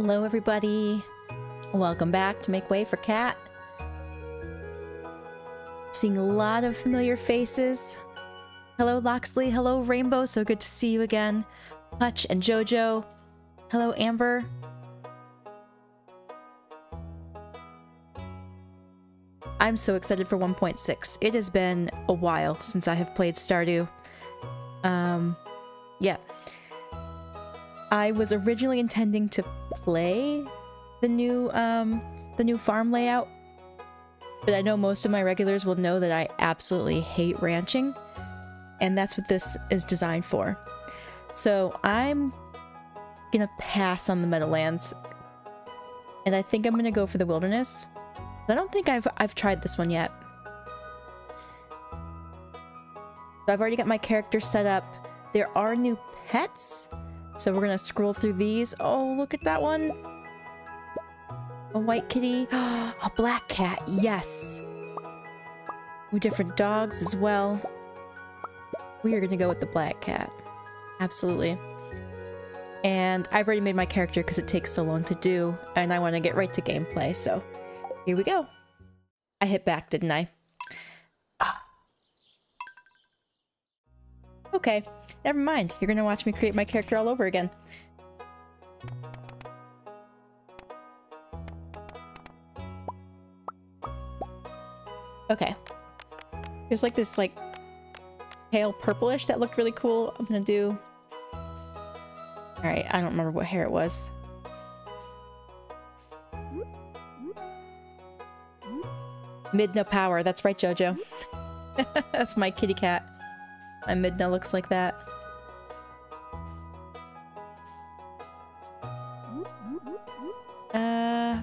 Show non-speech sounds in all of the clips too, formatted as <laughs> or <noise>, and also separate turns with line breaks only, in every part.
Hello, everybody. Welcome back to Make Way for Cat. Seeing a lot of familiar faces. Hello, Loxley. Hello, Rainbow. So good to see you again. Hutch and Jojo. Hello, Amber. I'm so excited for 1.6. It has been a while since I have played Stardew. Um, yeah. I was originally intending to play the new um the new farm layout, but I know most of my regulars will know that I absolutely hate ranching, and that's what this is designed for. So I'm gonna pass on the Meadowlands, and I think I'm gonna go for the Wilderness. I don't think I've I've tried this one yet. So I've already got my character set up. There are new pets. So we're gonna scroll through these. Oh, look at that one. A white kitty. <gasps> a black cat. Yes. With different dogs as well. We are gonna go with the black cat. Absolutely. And I've already made my character because it takes so long to do, and I want to get right to gameplay, so here we go. I hit back, didn't I? Okay, never mind. You're gonna watch me create my character all over again. Okay. There's like this like pale purplish that looked really cool. I'm gonna do... Alright, I don't remember what hair it was. Midna power. That's right, Jojo. <laughs> That's my kitty cat. My Midna looks like that. Uh,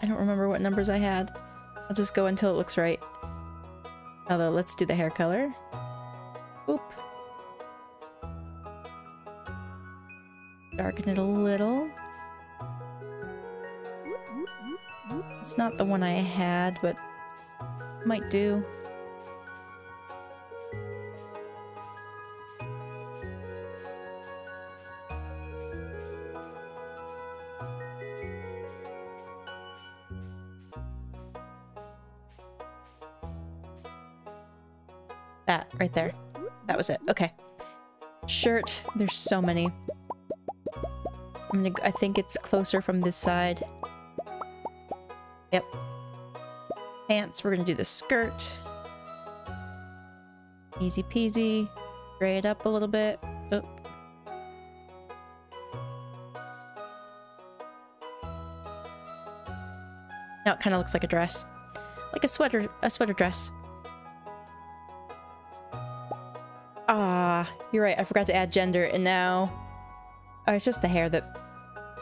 I don't remember what numbers I had. I'll just go until it looks right. Although, let's do the hair color. Oop. Darken it a little. It's not the one I had, but might do. That, right there. That was it. Okay. Shirt. There's so many. I'm gonna, I think it's closer from this side. Yep. Pants. We're gonna do the skirt. Easy peasy. Gray it up a little bit. Now it kind of looks like a dress. Like a sweater, a sweater dress. You're right. I forgot to add gender, and now... Oh, it's just the hair that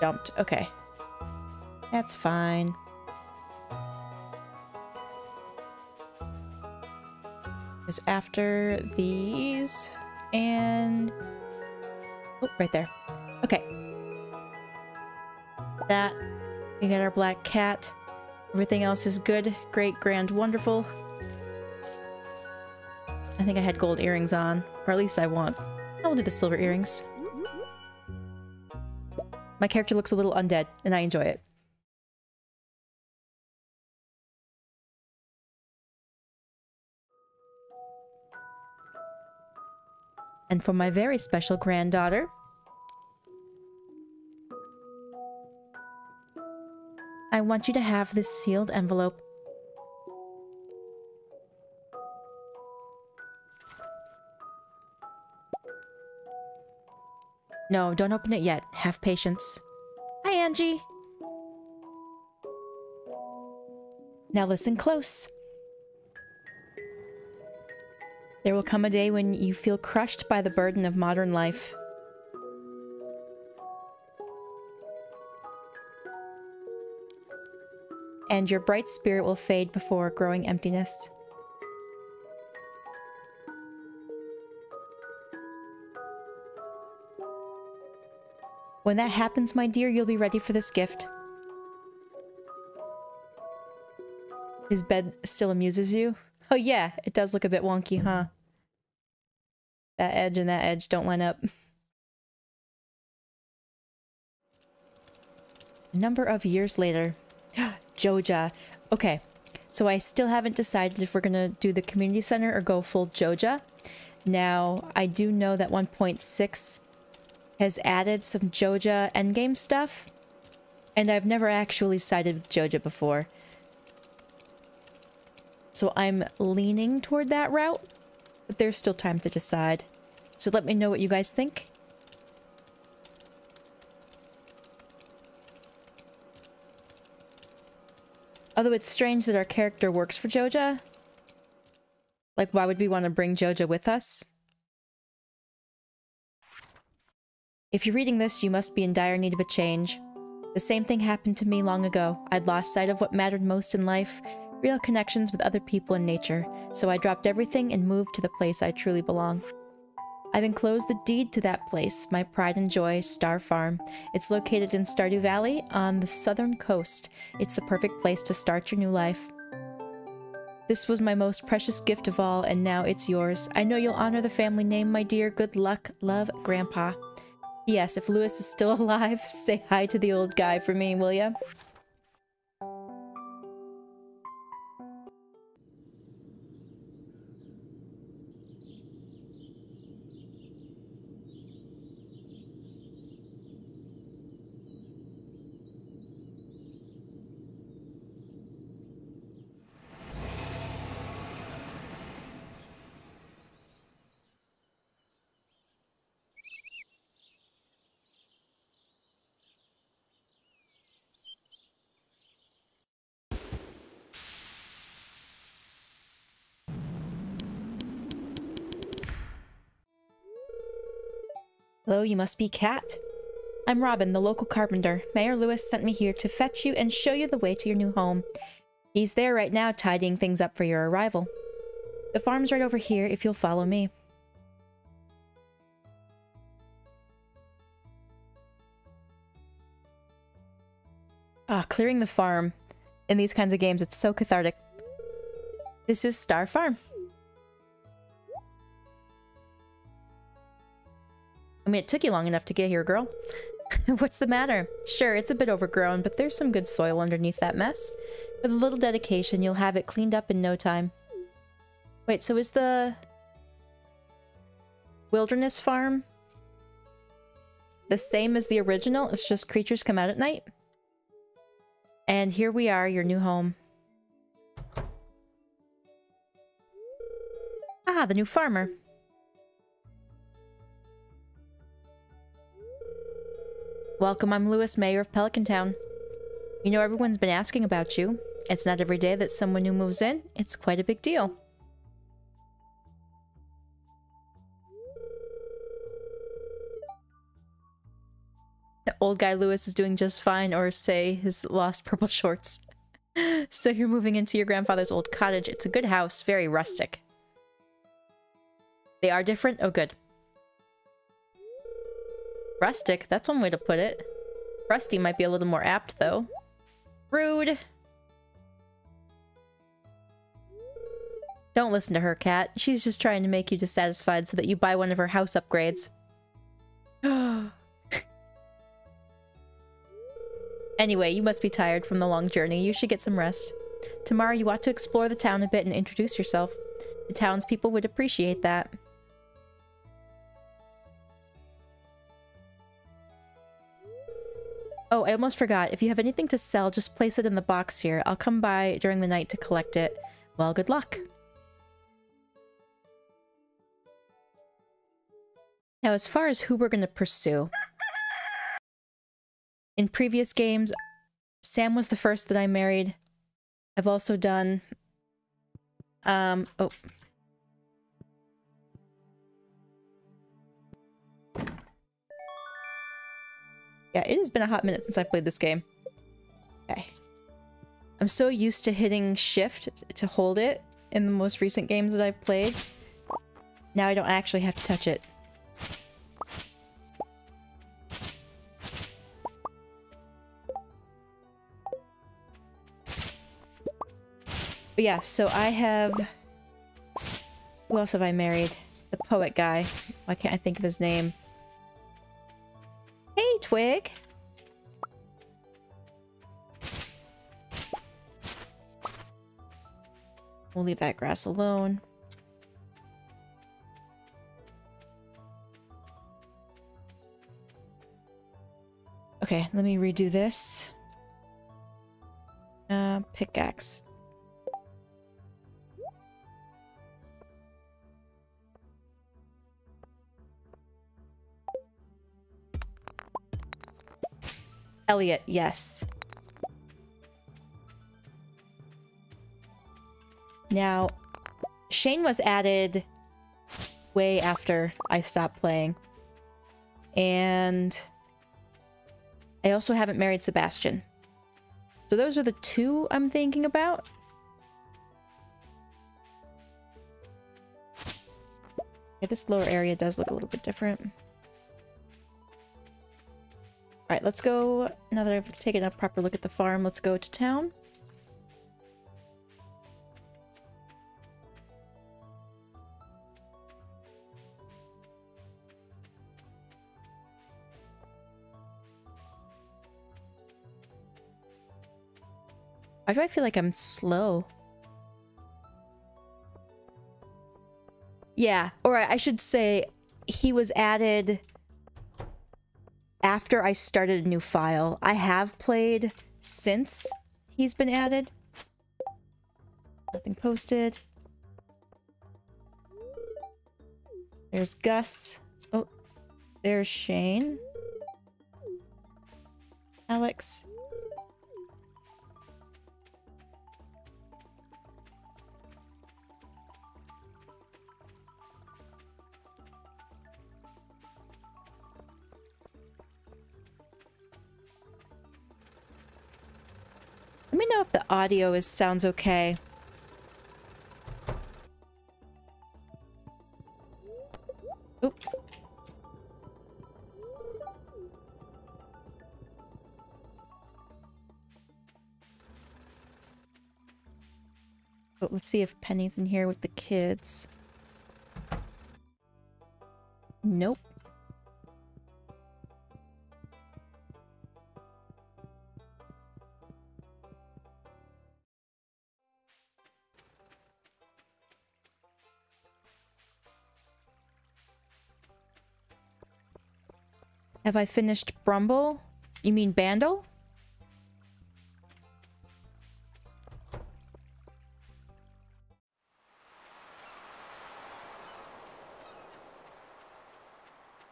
jumped. Okay. That's fine. Is after these, and... Oh, right there. Okay. That. We got our black cat. Everything else is good, great, grand, wonderful. I think I had gold earrings on. Or at least I want. I will do the silver earrings. My character looks a little undead, and I enjoy it. And for my very special granddaughter, I want you to have this sealed envelope. No, don't open it yet. Have patience. Hi, Angie. Now listen close. There will come a day when you feel crushed by the burden of modern life. And your bright spirit will fade before growing emptiness. When that happens, my dear, you'll be ready for this gift. His bed still amuses you? Oh yeah, it does look a bit wonky, huh? That edge and that edge don't line up. A number of years later. <gasps> Joja. Okay, so I still haven't decided if we're gonna do the community center or go full Joja. Now, I do know that 1.6 has added some Joja endgame stuff. And I've never actually sided with Joja before. So I'm leaning toward that route, but there's still time to decide. So let me know what you guys think. Although it's strange that our character works for Joja. Like, why would we want to bring Joja with us? If you're reading this, you must be in dire need of a change. The same thing happened to me long ago. I'd lost sight of what mattered most in life, real connections with other people and nature, so I dropped everything and moved to the place I truly belong. I've enclosed the deed to that place, my pride and joy, Star Farm. It's located in Stardew Valley on the southern coast. It's the perfect place to start your new life. This was my most precious gift of all, and now it's yours. I know you'll honor the family name, my dear. Good luck. Love, Grandpa. Yes, if Lewis is still <laughs> alive, say hi to the old guy for me, will ya? Hello, you must be Kat. I'm Robin, the local carpenter. Mayor Lewis sent me here to fetch you and show you the way to your new home. He's there right now tidying things up for your arrival. The farm's right over here if you'll follow me. Ah, clearing the farm. In these kinds of games, it's so cathartic. This is Star Farm. I mean, it took you long enough to get here, girl. <laughs> What's the matter? Sure, it's a bit overgrown, but there's some good soil underneath that mess. With a little dedication, you'll have it cleaned up in no time. Wait, so is the... Wilderness Farm the same as the original? It's just creatures come out at night? And here we are, your new home. Ah, the new farmer. Welcome, I'm Lewis, Mayor of Pelican Town. You know everyone's been asking about you. It's not every day that someone new moves in. It's quite a big deal. The old guy Lewis is doing just fine, or say his lost purple <laughs> shorts. <laughs> so you're moving into your grandfather's old cottage. It's a good house, very rustic. They are different? Oh, good. Rustic, that's one way to put it. Rusty might be a little more apt, though. Rude. Don't listen to her, cat. She's just trying to make you dissatisfied so that you buy one of her house upgrades. <sighs> anyway, you must be tired from the long journey. You should get some rest. Tomorrow you ought to explore the town a bit and introduce yourself. The townspeople would appreciate that. Oh, I almost forgot. If you have anything to sell, just place it in the box here. I'll come by during the night to collect it. Well, good luck. Now, as far as who we're going to pursue... In previous games, Sam was the first that I married. I've also done... Um, oh, Yeah, it has been a hot minute since I played this game. Okay. I'm so used to hitting shift to hold it in the most recent games that I've played. Now I don't actually have to touch it. But yeah, so I have... Who else have I married? The poet guy. Why can't I think of his name? Twig. We'll leave that grass alone. Okay, let me redo this. Uh, pickaxe. Elliot, yes. Now, Shane was added way after I stopped playing. And I also haven't married Sebastian. So those are the two I'm thinking about. Yeah, this lower area does look a little bit different. Alright, let's go, now that I've taken a proper look at the farm, let's go to town. Why do I feel like I'm slow? Yeah, or I should say he was added after I started a new file. I have played since he's been added. Nothing posted. There's Gus. Oh, there's Shane. Alex. Let me know if the audio is sounds okay. Oop. But let's see if Penny's in here with the kids. Nope. Have I finished Brumble? You mean Bandle?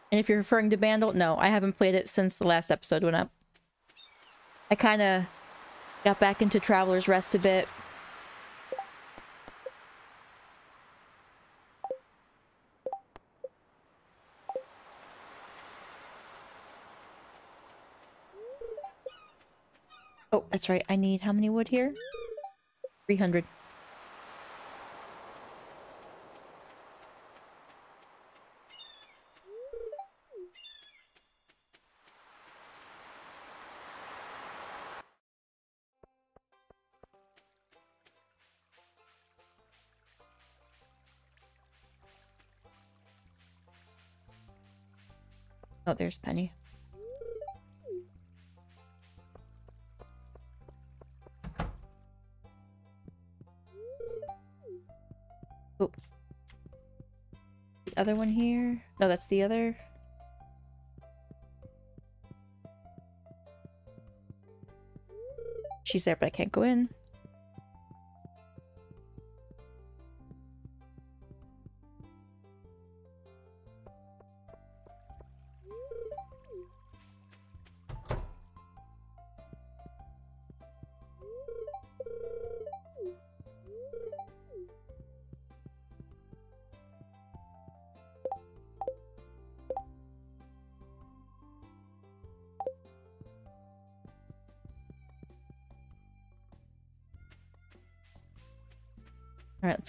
And if you're referring to Bandle, no, I haven't played it since the last episode went up. I kind of got back into Traveler's Rest a bit. That's right. I need how many wood here? 300. Oh, there's Penny. Other one here? No, that's the other. She's there, but I can't go in.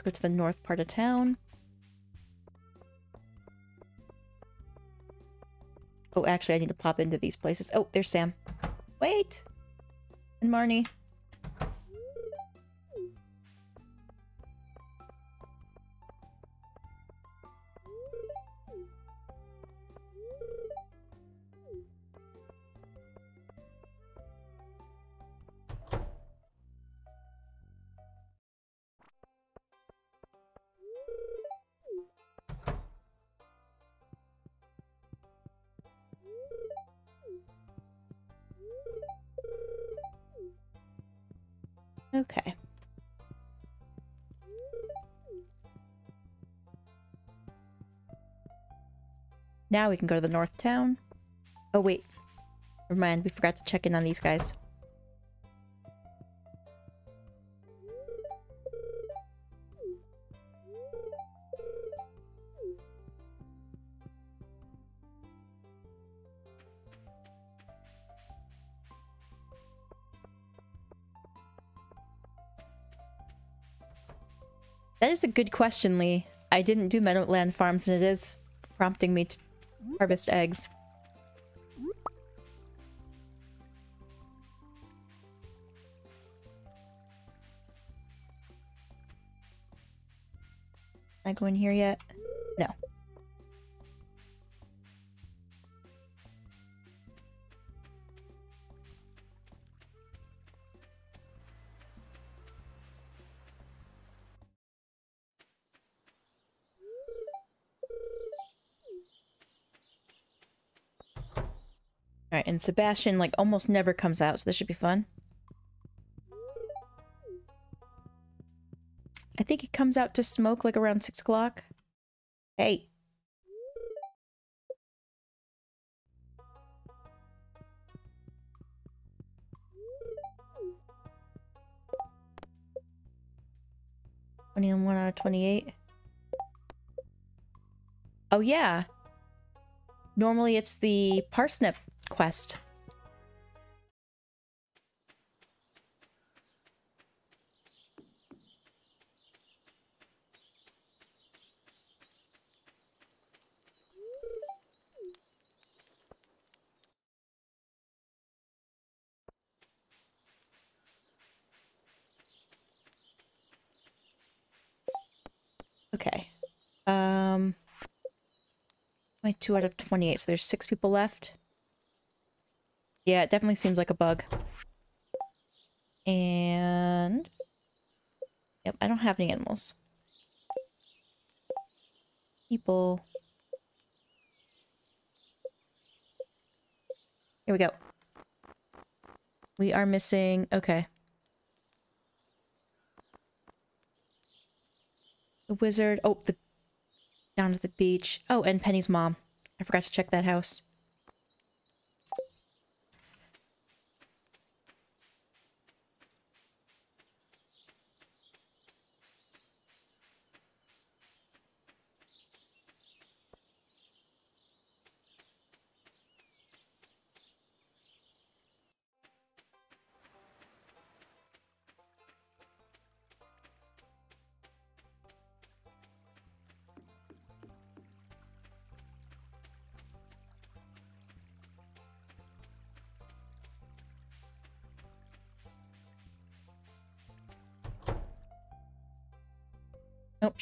Go to the north part of town. Oh, actually, I need to pop into these places. Oh, there's Sam. Wait! And Marnie. Now we can go to the north town. Oh, wait. Never mind, we forgot to check in on these guys. That is a good question, Lee. I didn't do Meadowland Farms, and it is prompting me to harvest eggs. I go in here yet? Alright, and Sebastian, like, almost never comes out, so this should be fun. I think he comes out to smoke, like, around 6 o'clock. Hey! Twenty-one out of twenty-eight. Oh yeah. Normally it's the parsnip quest. Okay. Um, 22 two out of 28, so there's six people left. Yeah, it definitely seems like a bug. And... Yep, I don't have any animals. People. Here we go. We are missing... Okay. The wizard. Oh, the down to the beach. Oh, and Penny's mom. I forgot to check that house.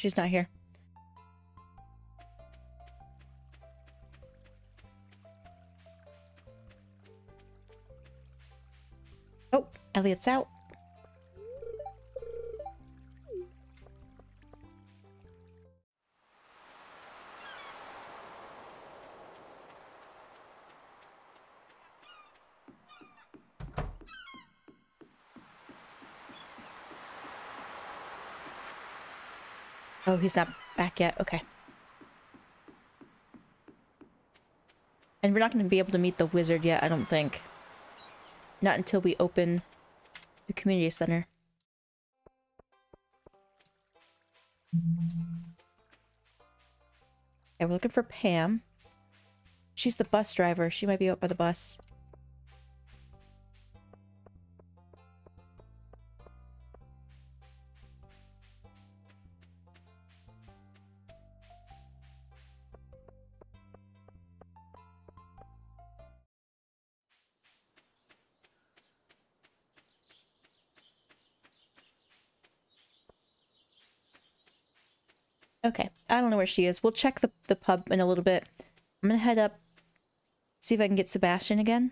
She's not here. Oh, Elliot's out. Oh, he's not back yet. Okay. And we're not going to be able to meet the wizard yet, I don't think. Not until we open the community center. Okay, we're looking for Pam. She's the bus driver. She might be out by the bus. Okay, I don't know where she is. We'll check the, the pub in a little bit. I'm gonna head up, see if I can get Sebastian again.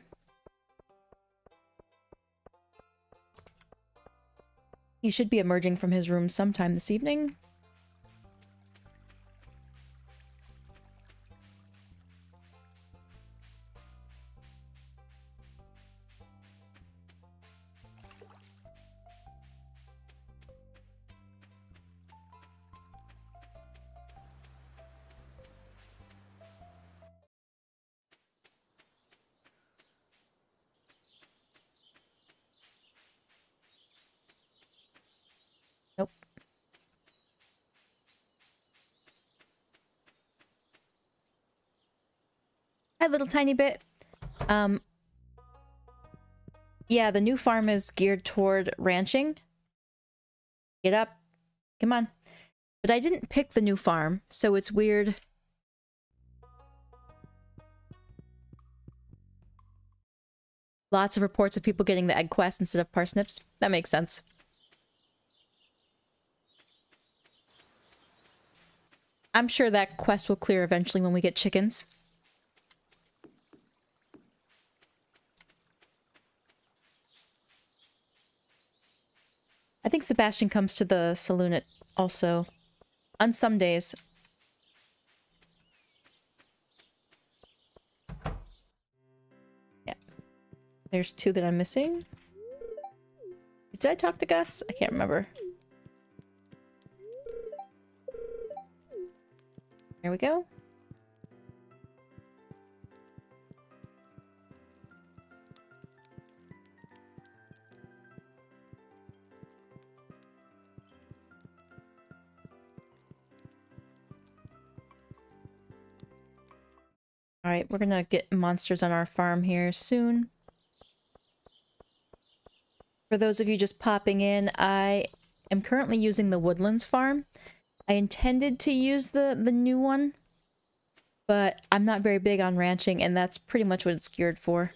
He should be emerging from his room sometime this evening. A little tiny bit. Um, yeah, the new farm is geared toward ranching. Get up. Come on. But I didn't pick the new farm, so it's weird. Lots of reports of people getting the egg quest instead of parsnips. That makes sense. I'm sure that quest will clear eventually when we get chickens. Think Sebastian comes to the saloon at also on some days. Yeah. There's two that I'm missing. Did I talk to Gus? I can't remember. There we go. Alright, we're gonna get monsters on our farm here soon. For those of you just popping in, I am currently using the Woodlands farm. I intended to use the, the new one, but I'm not very big on ranching, and that's pretty much what it's geared for.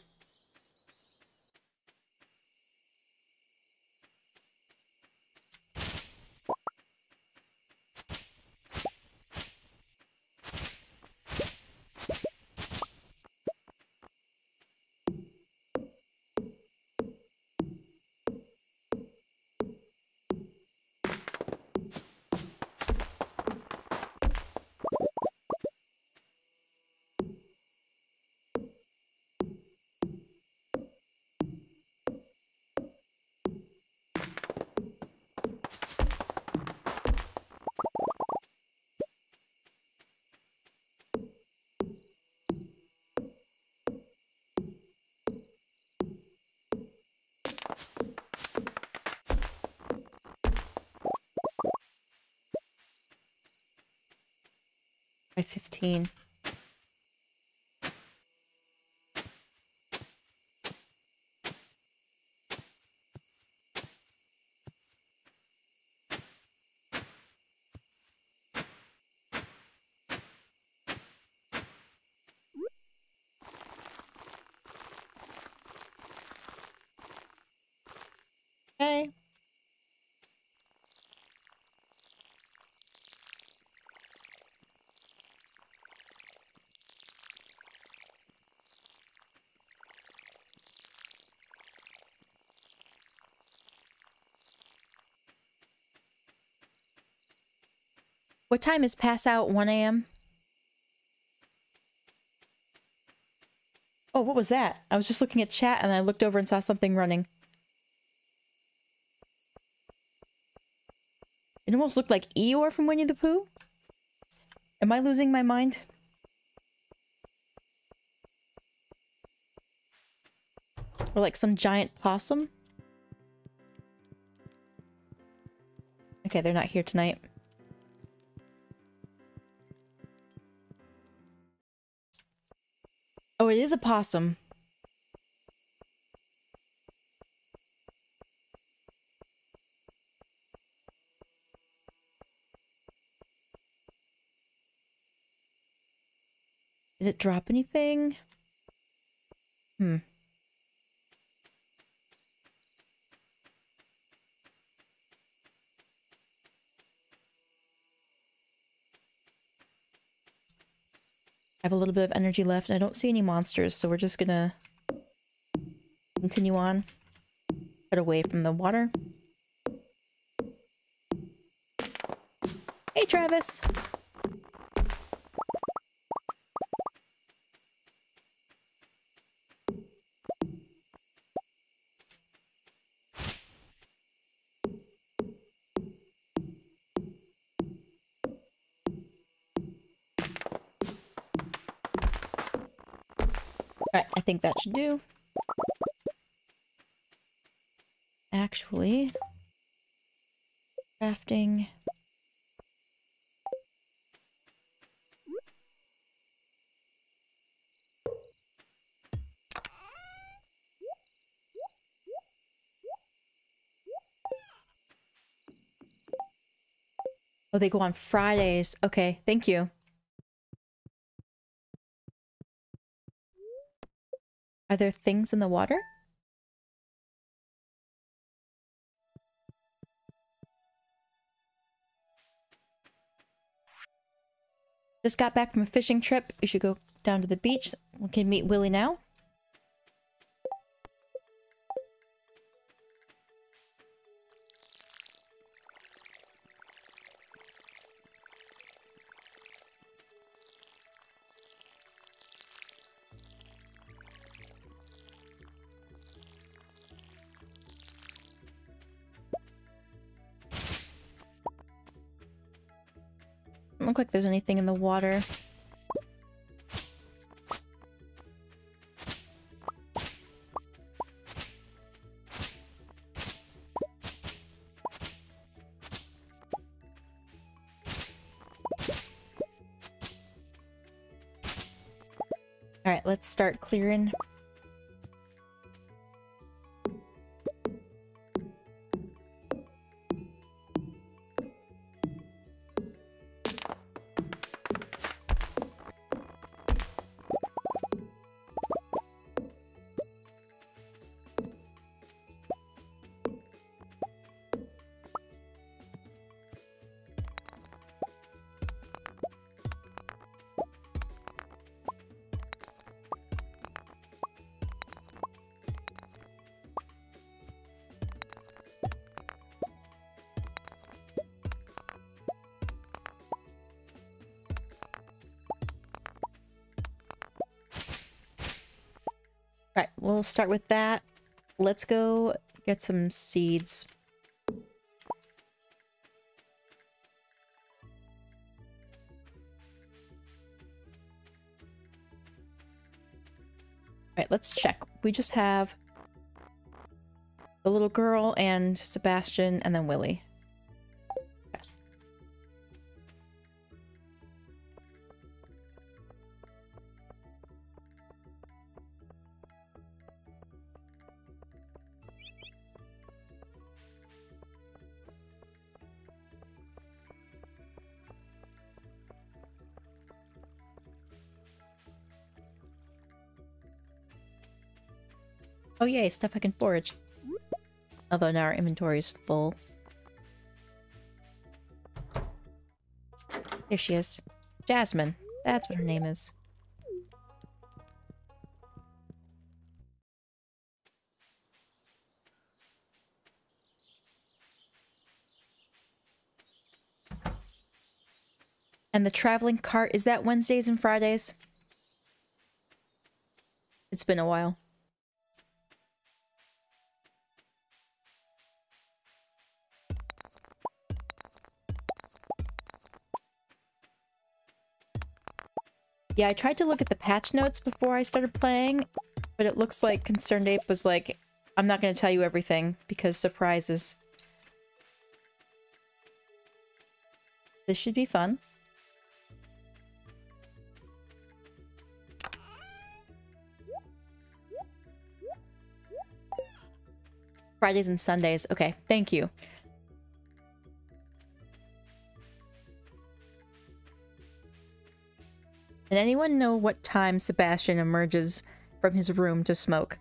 By 15. Okay. What time is pass out? 1 a.m.? Oh, what was that? I was just looking at chat and I looked over and saw something running. It almost looked like Eeyore from Winnie the Pooh. Am I losing my mind? Or like some giant possum? Okay, they're not here tonight. Oh, it is a possum. Did it drop anything? Hmm. Have a little bit of energy left. and I don't see any monsters, so we're just gonna continue on. Head away from the water. Hey, Travis! Think that should do. Actually, crafting. Oh, they go on Fridays. Okay, thank you. Are there things in the water? Just got back from a fishing trip. We should go down to the beach. We can meet Willy now. Look like there's anything in the water. Alright, let's start clearing. We'll start with that. Let's go get some seeds. Alright, let's check. We just have the little girl and Sebastian and then Willy. Oh yay, stuff I can forage. Although now our inventory is full. There she is. Jasmine. That's what her name is. And the traveling cart, is that Wednesdays and Fridays? It's been a while. Yeah, I tried to look at the patch notes before I started playing, but it looks like ConcernedApe was like, I'm not going to tell you everything because surprises. This should be fun. Fridays and Sundays. Okay, thank you. And anyone know what time Sebastian emerges from his room to smoke?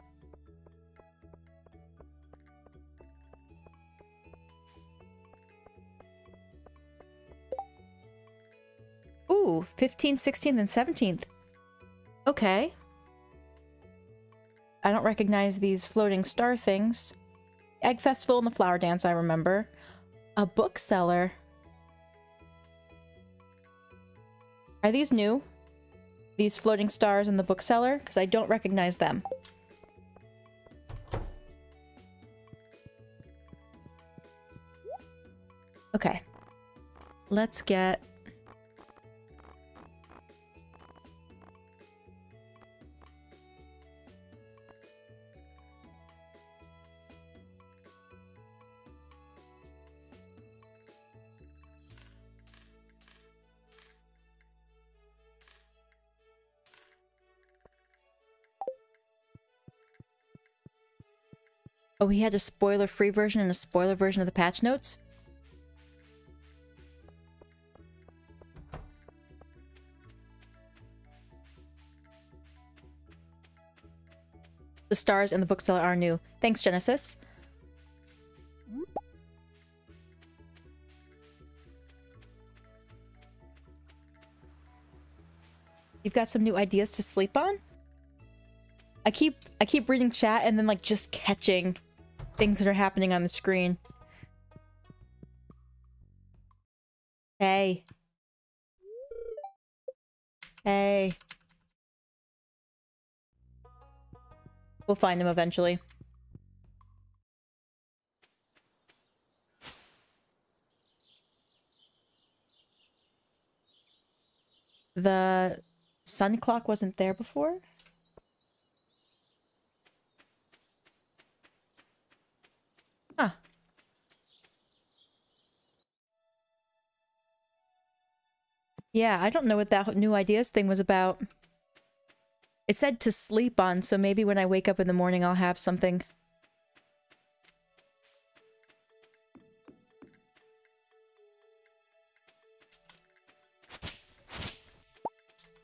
Ooh, 15th, 16th, and 17th. Okay. I don't recognize these floating star things. Egg Festival and the Flower Dance, I remember. A bookseller. Are these new? These floating stars in the bookseller because I don't recognize them. Okay. Let's get Oh, he had a spoiler-free version and a spoiler version of the patch notes? The stars and the bookseller are new. Thanks, Genesis. You've got some new ideas to sleep on? I keep I keep reading chat and then like just catching things that are happening on the screen. Hey. Hey. We'll find them eventually. The sun clock wasn't there before? Yeah, I don't know what that new ideas thing was about. It said to sleep on, so maybe when I wake up in the morning I'll have something.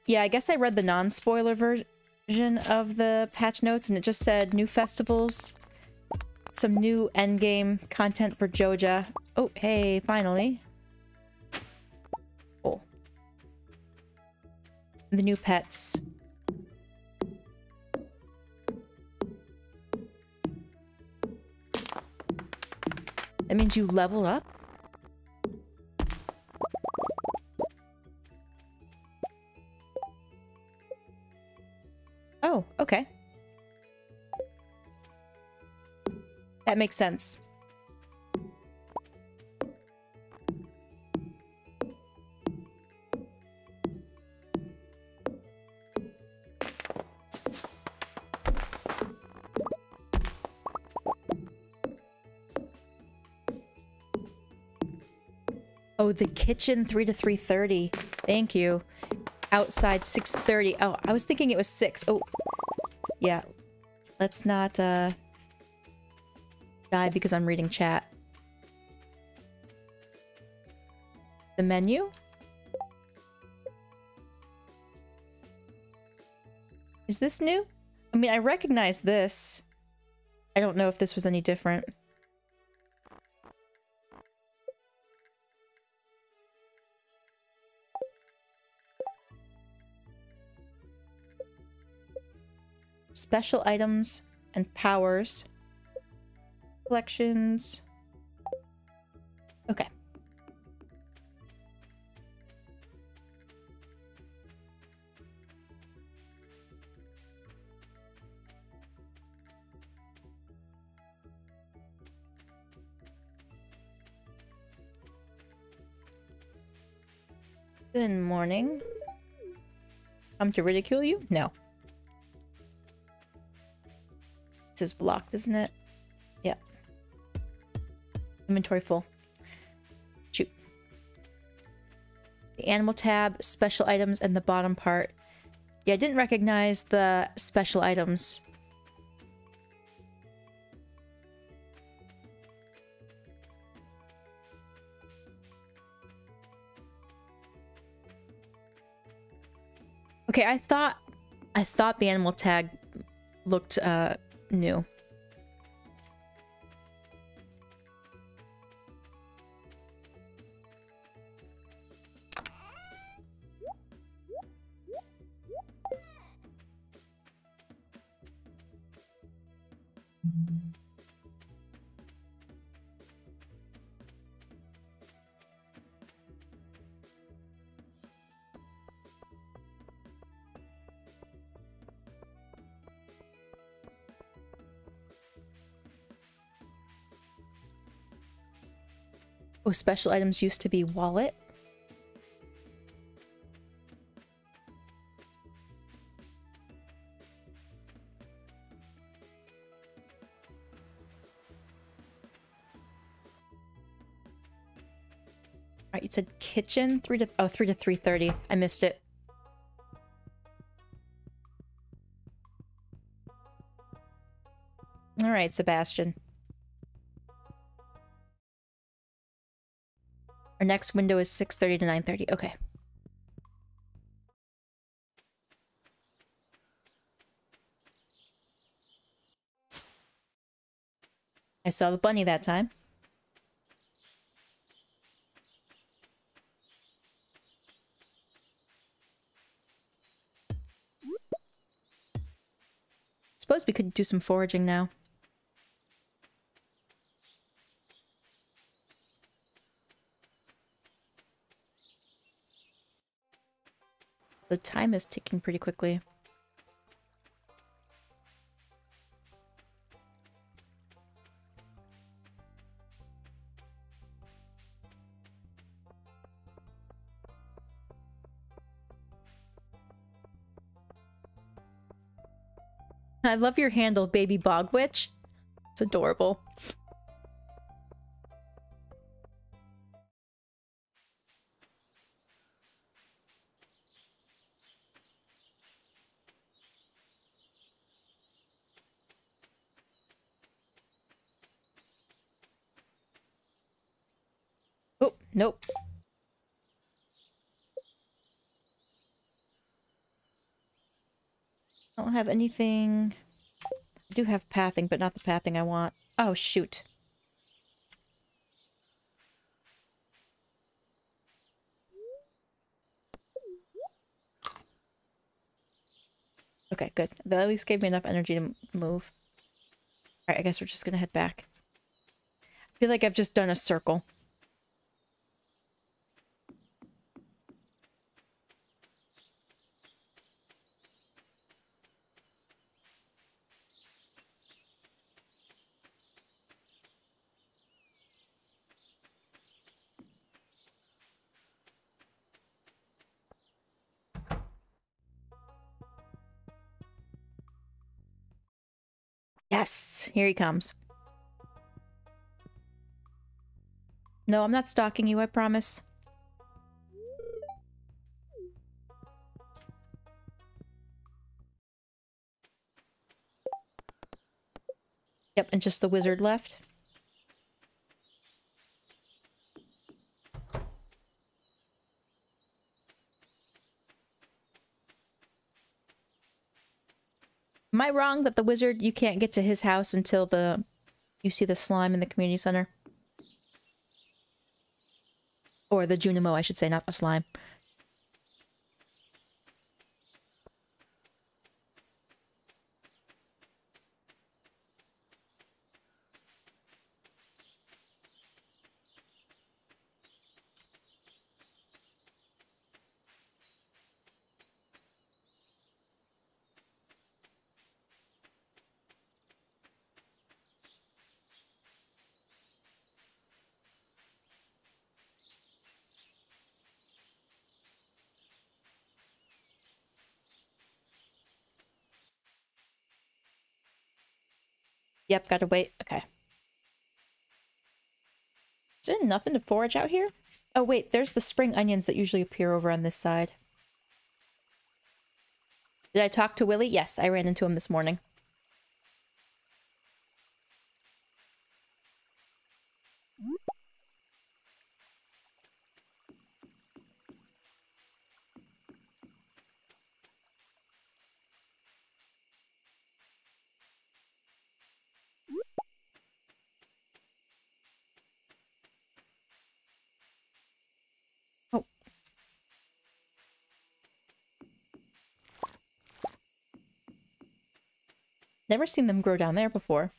Yeah, I guess I read the non-spoiler version of the patch notes and it just said new festivals some new endgame content for Joja. Oh, hey, finally. The new pets. That means you level up? Oh, okay. That makes sense. Oh, the kitchen 3 to 3.30. Thank you. Outside 6.30. Oh, I was thinking it was 6. Oh, yeah. Let's not, uh die because I'm reading chat. The menu? Is this new? I mean, I recognize this. I don't know if this was any different. Special items and powers. Collections. Okay. Good morning. Come to ridicule you? No. Is blocked, isn't it? Yeah. Inventory full. Shoot. The animal tab, special items, and the bottom part. Yeah, I didn't recognize the special items. Okay, I thought I thought the animal tag looked uh new. Oh, special items used to be wallet. Alright, you said kitchen? Three to oh three to three thirty. I missed it. Alright, Sebastian. Our next window is 6.30 to 9.30. Okay. I saw the bunny that time. Suppose we could do some foraging now. The time is ticking pretty quickly. I love your handle, baby bog witch. It's adorable. Nope. I don't have anything. I do have pathing, but not the pathing I want. Oh, shoot. Okay, good. That at least gave me enough energy to move. Alright, I guess we're just gonna head back. I feel like I've just done a circle. Here he comes. No, I'm not stalking you, I promise. Yep, and just the wizard left. Am I wrong that the wizard, you can't get to his house until the you see the slime in the community center? Or the Junimo, I should say, not the slime. Yep, gotta wait. Okay. Is there nothing to forage out here? Oh wait, there's the spring onions that usually appear over on this side. Did I talk to Willy? Yes, I ran into him this morning. Never seen them grow down there before.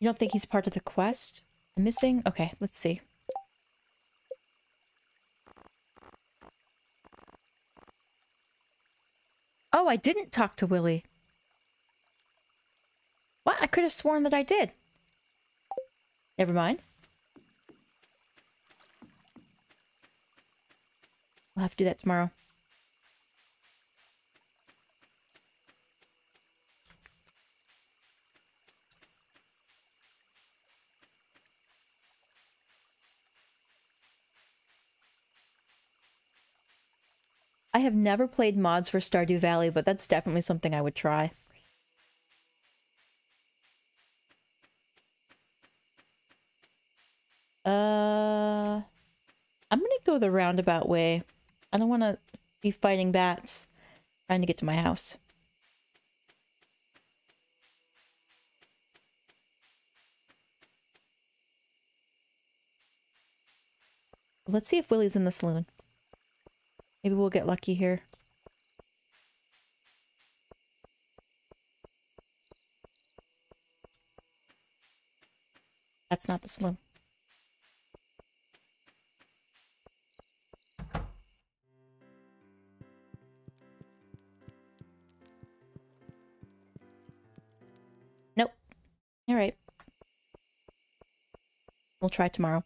You don't think he's part of the quest? I'm missing? Okay, let's see. Oh, I didn't talk to Willy. What? I could have sworn that I did. Never mind. I'll have to do that tomorrow. I have never played mods for Stardew Valley, but that's definitely something I would try. Uh, I'm gonna go the roundabout way. I don't want to be fighting bats trying to get to my house. Let's see if Willy's in the saloon. Maybe we'll get lucky here. That's not the saloon. We'll try tomorrow.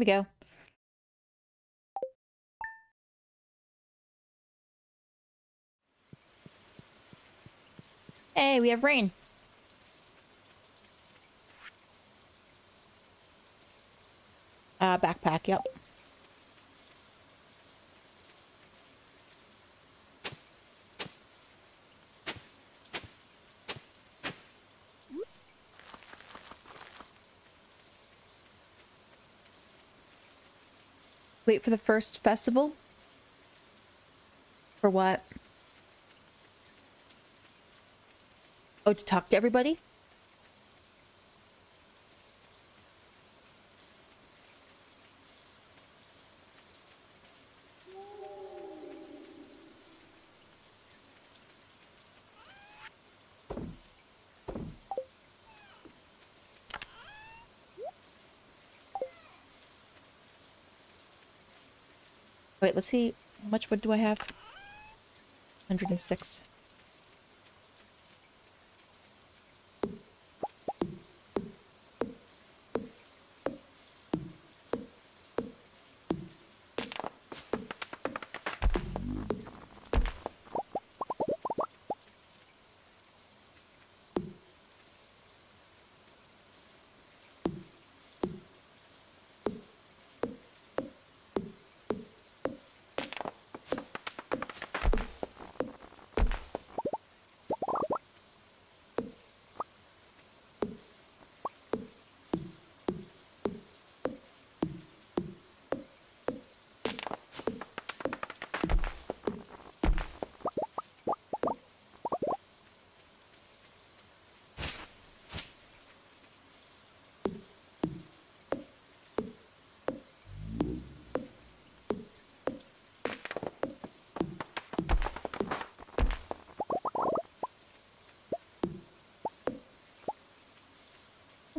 We go. Hey, we have rain. Uh, backpack, yep. Wait for the first festival? For what? Oh, to talk to everybody? Wait, let's see. How much wood do I have? 106.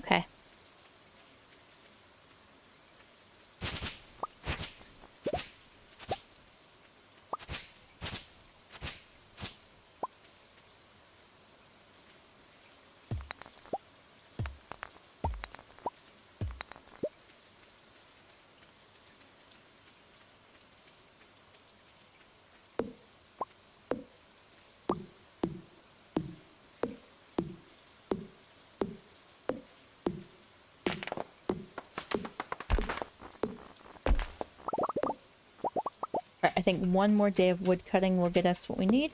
Okay. Alright, I think one more day of wood cutting will get us what we need.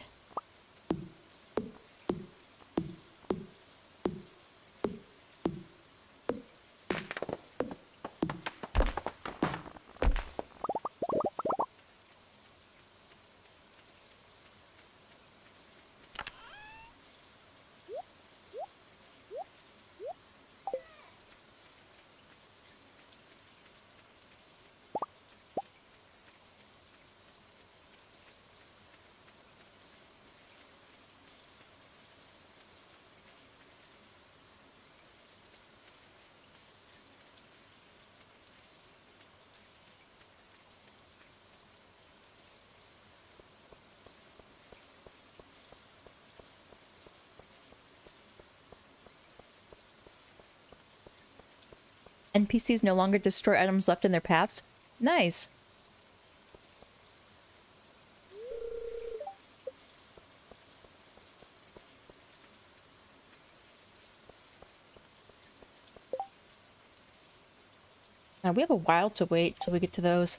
NPCs no longer destroy items left in their paths. Nice. Now we have a while to wait till we get to those.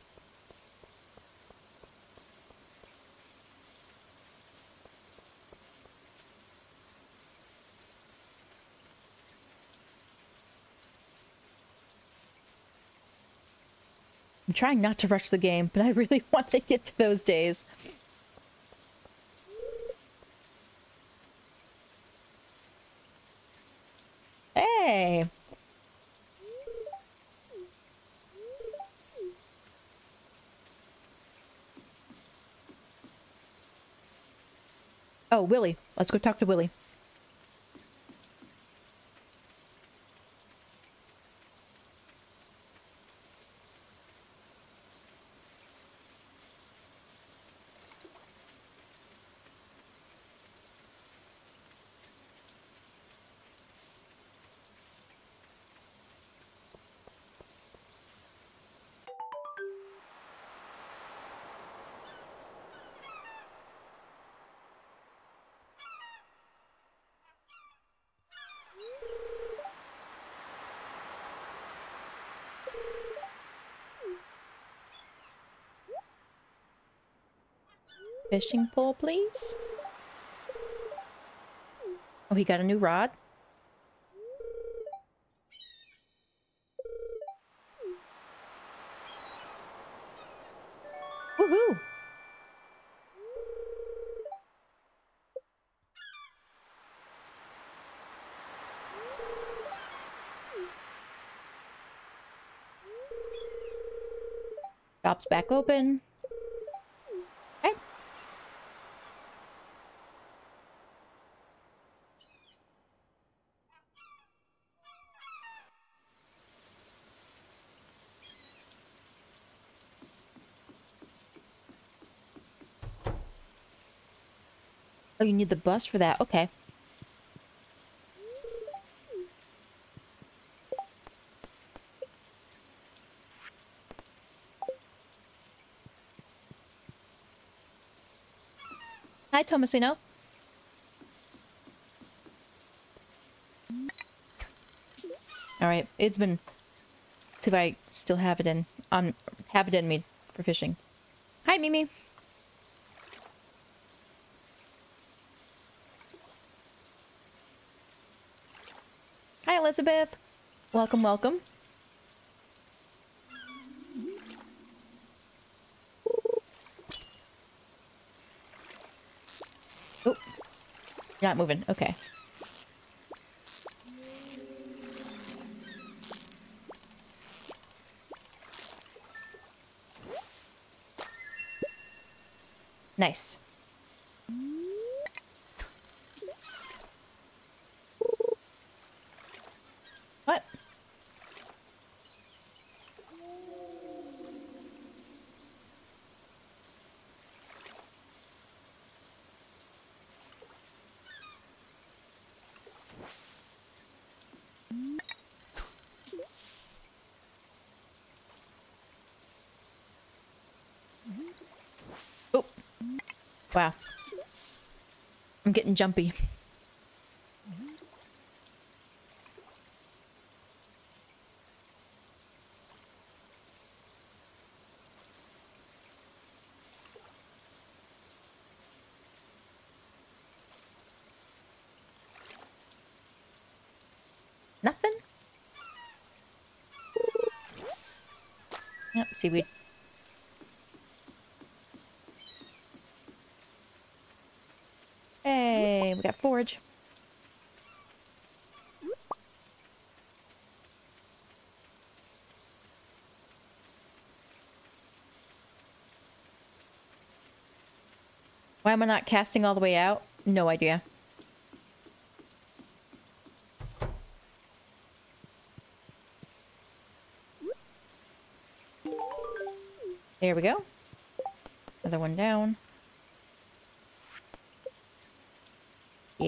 Trying not to rush the game, but I really <laughs> want to get to those days. Hey! Oh, Willy. Let's go talk to Willy. Fishing pole, please. Oh, he got a new rod. Woohoo! Shop's back open. Oh, you need the bus for that. Okay. Hi, Tomasino. Alright, it's been... See if I still have it in... Um, have it in me for fishing. Hi, Mimi. Hi, Elizabeth. Welcome, welcome. Oh, you're not moving. Okay. Nice. Wow. I'm getting jumpy. Nothing? Yep, seaweed. Forage. Why am I not casting all the way out? No idea. There we go. Another one down.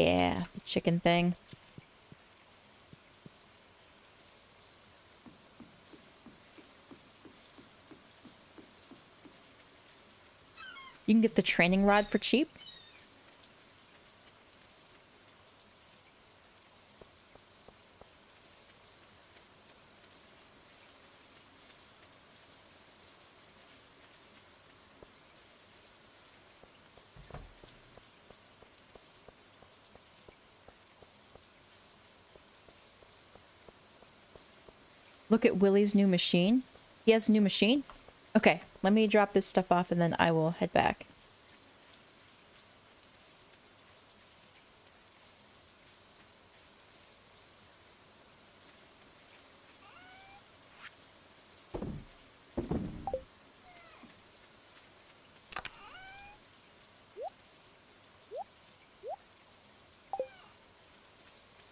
Yeah, the chicken thing. You can get the training rod for cheap. Look at Willy's new machine. He has a new machine? Okay, let me drop this stuff off and then I will head back.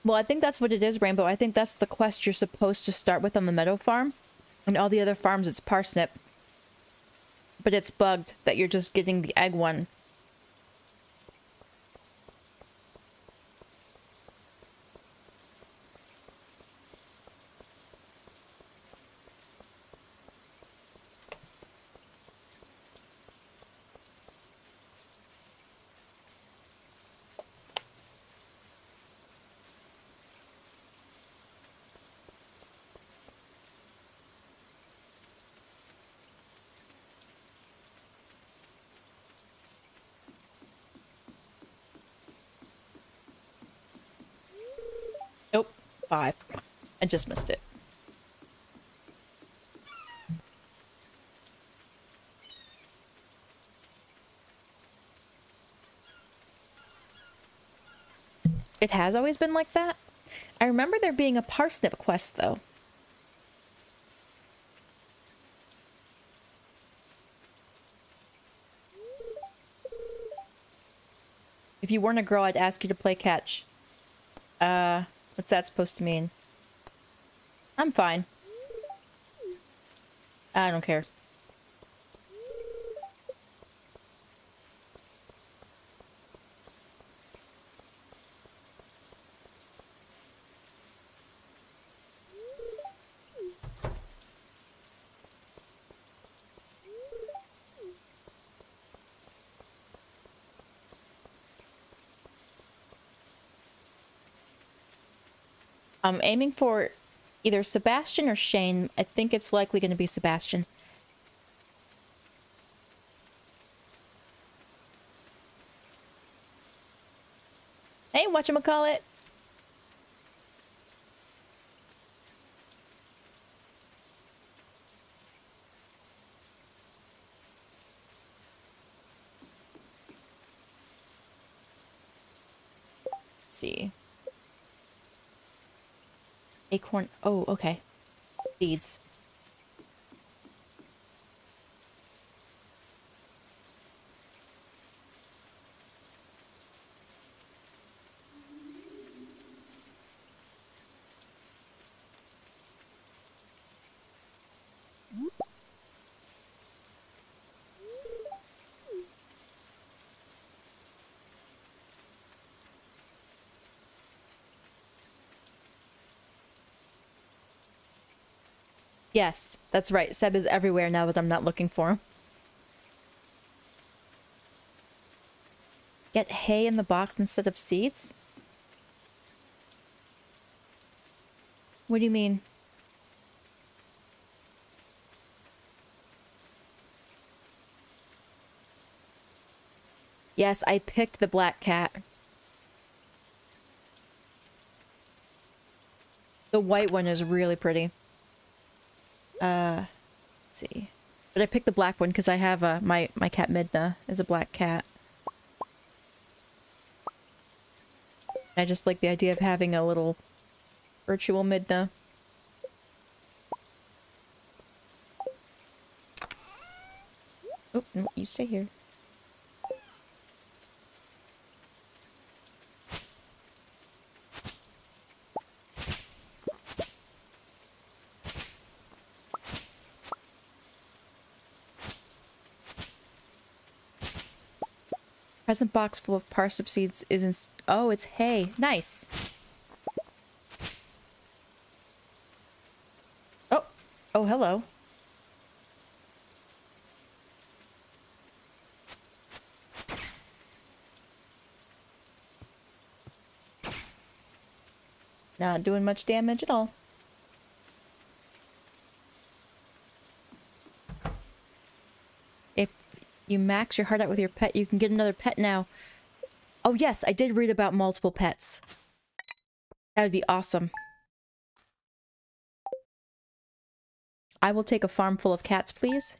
Well, I think that's what it is, Rainbow. I think that's the quest you're supposed to start with on the meadow farm. And all the other farms, it's parsnip. But it's bugged that you're just getting the egg one. Nope. Five. I just missed it. It has always been like that? I remember there being a parsnip quest, though. If you weren't a girl, I'd ask you to play catch. Uh, what's that supposed to mean? I'm fine. I don't care. I'm aiming for either Sebastian or Shane. I think it's likely going to be Sebastian. Hey, whatchamacallit? Let's see. Acorn. Oh, okay. Seeds. Yes, that's right. Seb is everywhere now that I'm not looking for him. Get hay in the box instead of seeds? What do you mean? Yes, I picked the black cat. The white one is really pretty. Uh, see. But I picked the black one because I have uh, my, my cat Midna is a black cat. I just like the idea of having a little virtual Midna. Oh, no, you stay here. Present box full of parsnip seeds is in... Oh, it's hay. Nice. Oh. Oh, hello. Not doing much damage at all. You max your heart out with your pet, you can get another pet now. Oh yes, I did read about multiple pets. That would be awesome. I will take a farm full of cats, please.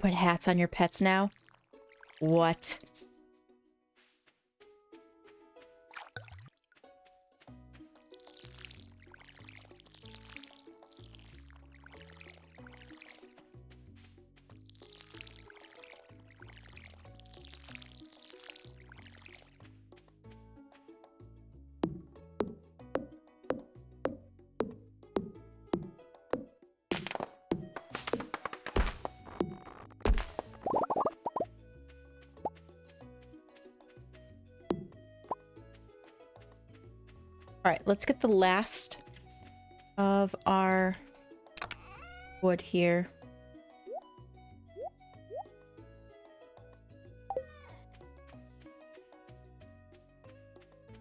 Put hats on your pets now? What? Let's get the last of our wood here.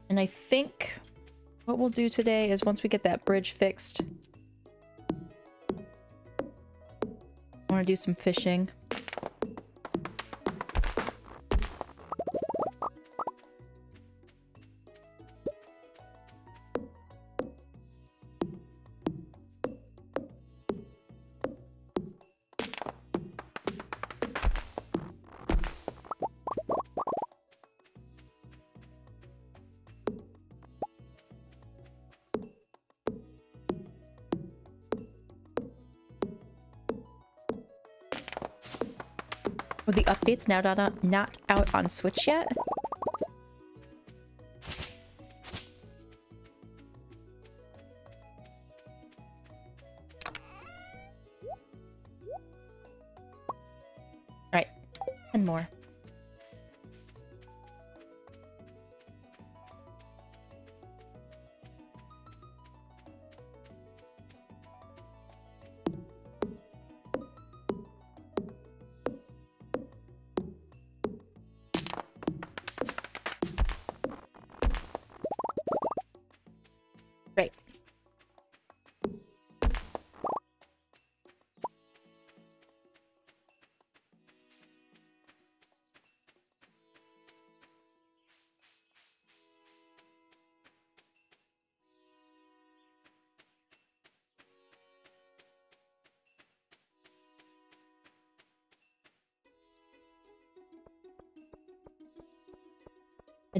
And I think what we'll do today is once we get that bridge fixed, I want to do some fishing. It's now not, not out on Switch yet.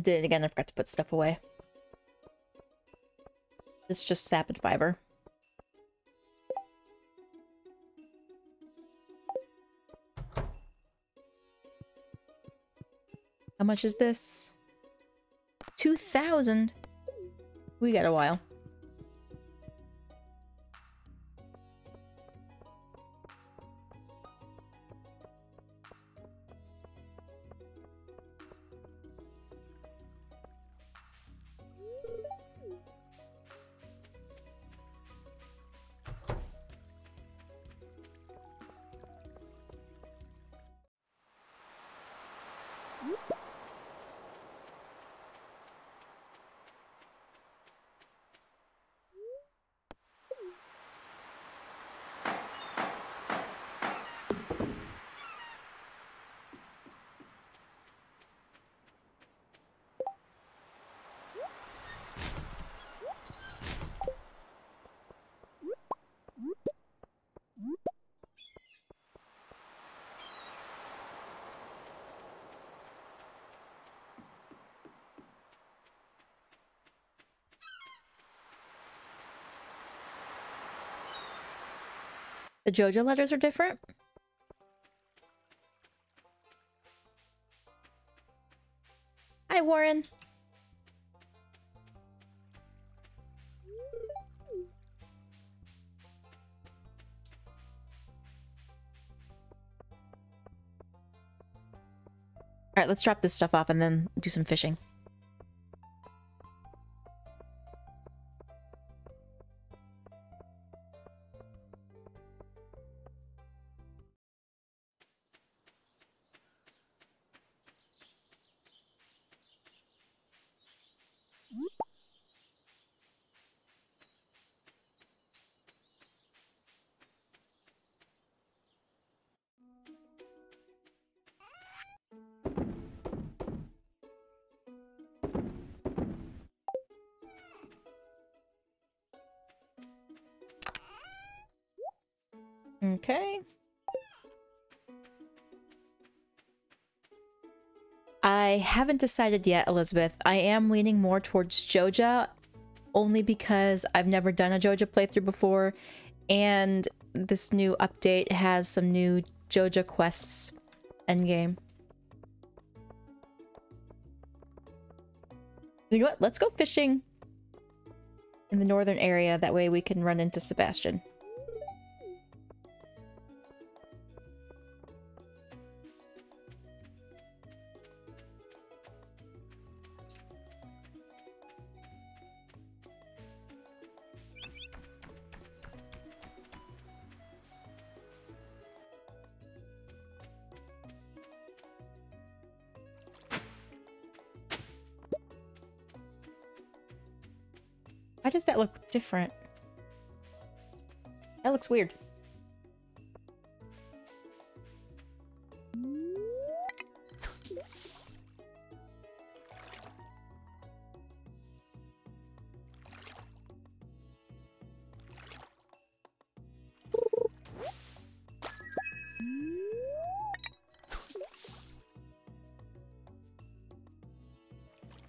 Did it again, I forgot to put stuff away. It's just sap and fiber. How much is this? 2,000? We got a while. The Joja letters are different? Hi, Warren. Alright, let's drop this stuff off and then do some fishing. Haven't decided yet, Elizabeth. I am leaning more towards Joja, only because I've never done a Joja playthrough before, and this new update has some new Joja quests endgame. You know what? Let's go fishing in the northern area. That way we can run into Sebastian. Different? That looks weird.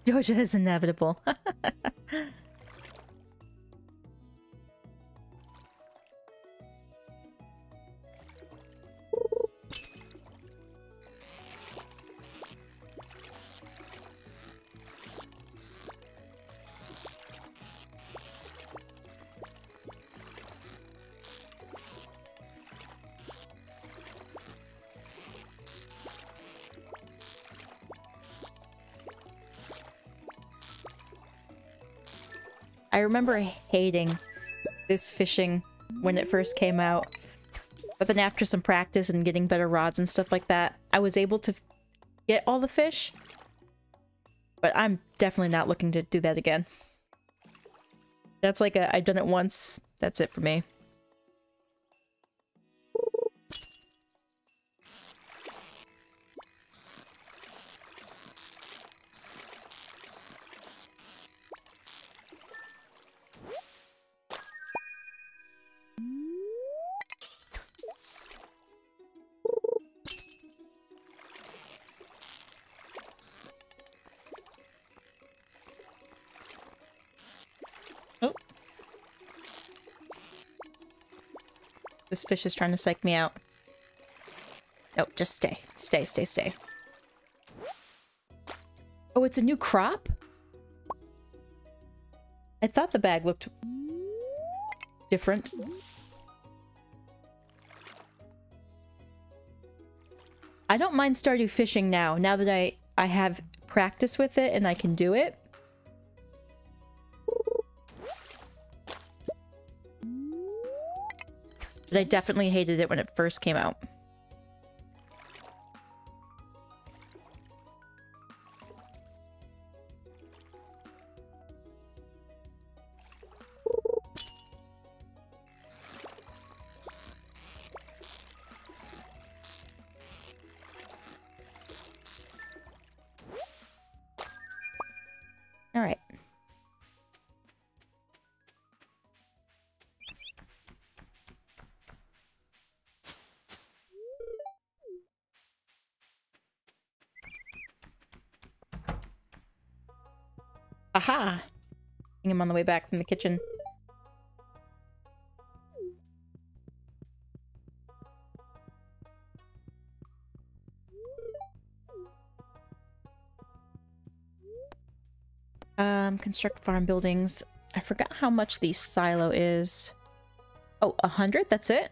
Joja is inevitable. <laughs> I remember hating this fishing when it first came out. But then after some practice and getting better rods and stuff like that, I was able to get all the fish. But I'm definitely not looking to do that again. That's like a, I've done it once, that's it for me. This fish is trying to psych me out. No, just stay. Stay, stay, stay. Oh, it's a new crop? I thought the bag looked different. I don't mind Stardew fishing now, now that I, I have practice with it and I can do it. But I definitely hated it when it first came out. Ha! Seeing him on the way back from the kitchen. Um, construct farm buildings. I forgot how much the silo is. Oh, a hundred? That's it?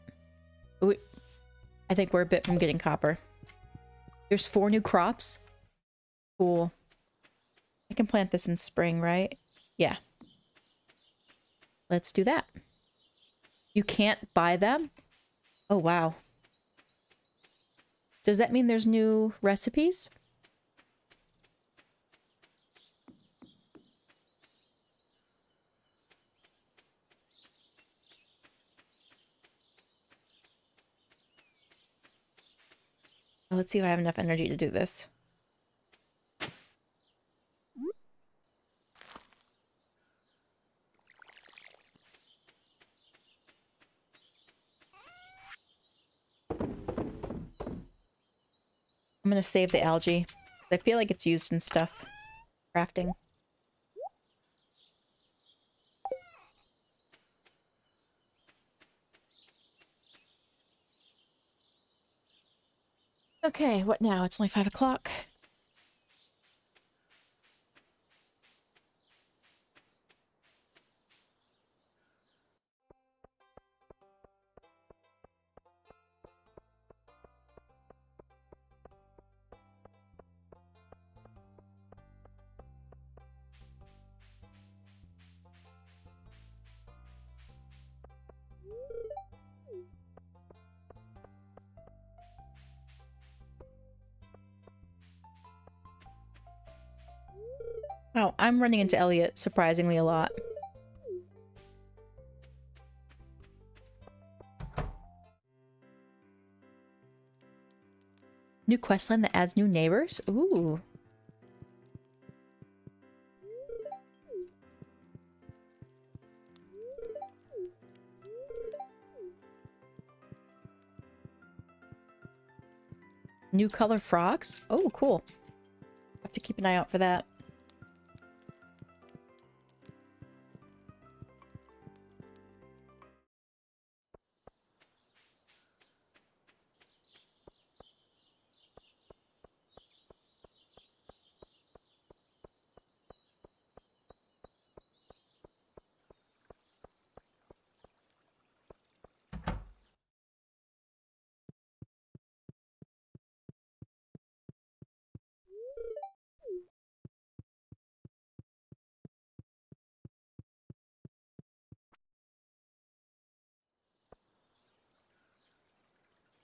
We I think we're a bit from getting copper. There's four new crops. Cool. Can plant this in spring, right? Yeah. Let's do that. You can't buy them? Oh, wow. Does that mean there's new recipes? Let's see if I have enough energy to do this. I'm gonna save the algae. I feel like it's used in stuff. Crafting. Okay, what now? It's only five o'clock. Oh, I'm running into Elliot surprisingly a lot. New questline that adds new neighbors? Ooh. New color frogs? Oh, cool. Have to keep an eye out for that.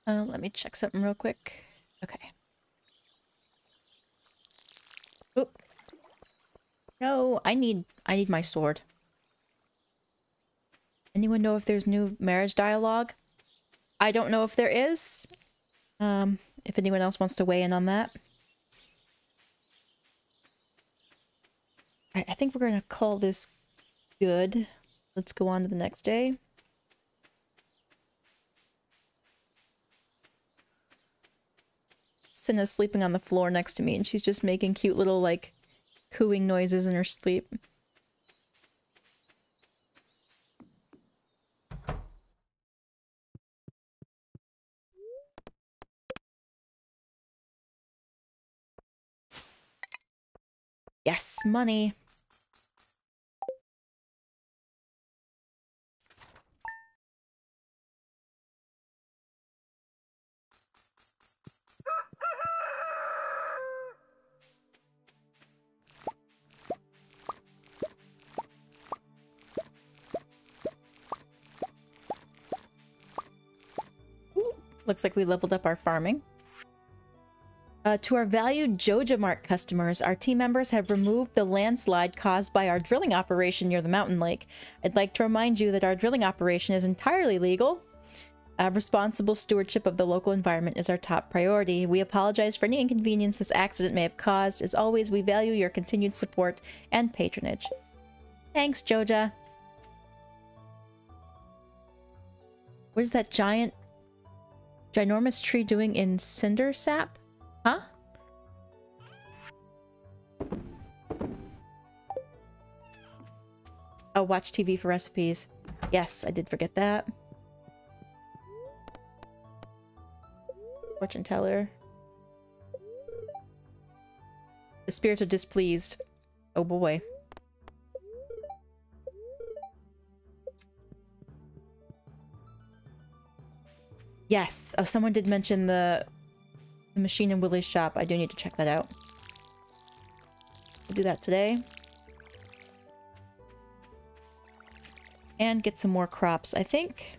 Uh, let me check something real quick. Okay. Oop. No, I need I need my sword. Anyone know if there's new marriage dialogue? I don't know if there is. Um, if anyone else wants to weigh in on that. I think we're gonna call this good. Let's go on to the next day. Cinna's sleeping on the floor next to me and she's just making cute little like cooing noises in her sleep. Yes, money. Looks like we leveled up our farming. Uh, to our valued Joja Mart customers, our team members have removed the landslide caused by our drilling operation near the mountain lake. I'd like to remind you that our drilling operation is entirely legal. Uh, responsible stewardship of the local environment is our top priority. We apologize for any inconvenience this accident may have caused. As always, we value your continued support and patronage. Thanks, Joja. What is that giant ginormous tree doing in Cindersap? Huh? Oh, watch TV for recipes. Yes, I did forget that. Fortune teller. The spirits are displeased. Oh boy. Yes. Oh, someone did mention the, the machine in Willy's shop. I do need to check that out. We'll do that today. And get some more crops, I think.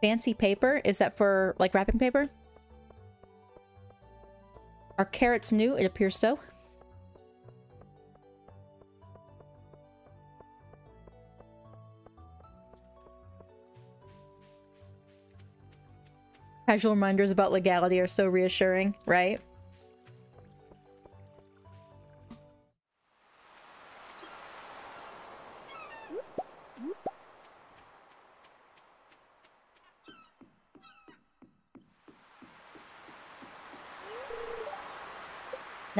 Fancy paper? Is that for, like, wrapping paper? Are carrots new? It appears so. Casual reminders about legality are so reassuring, right?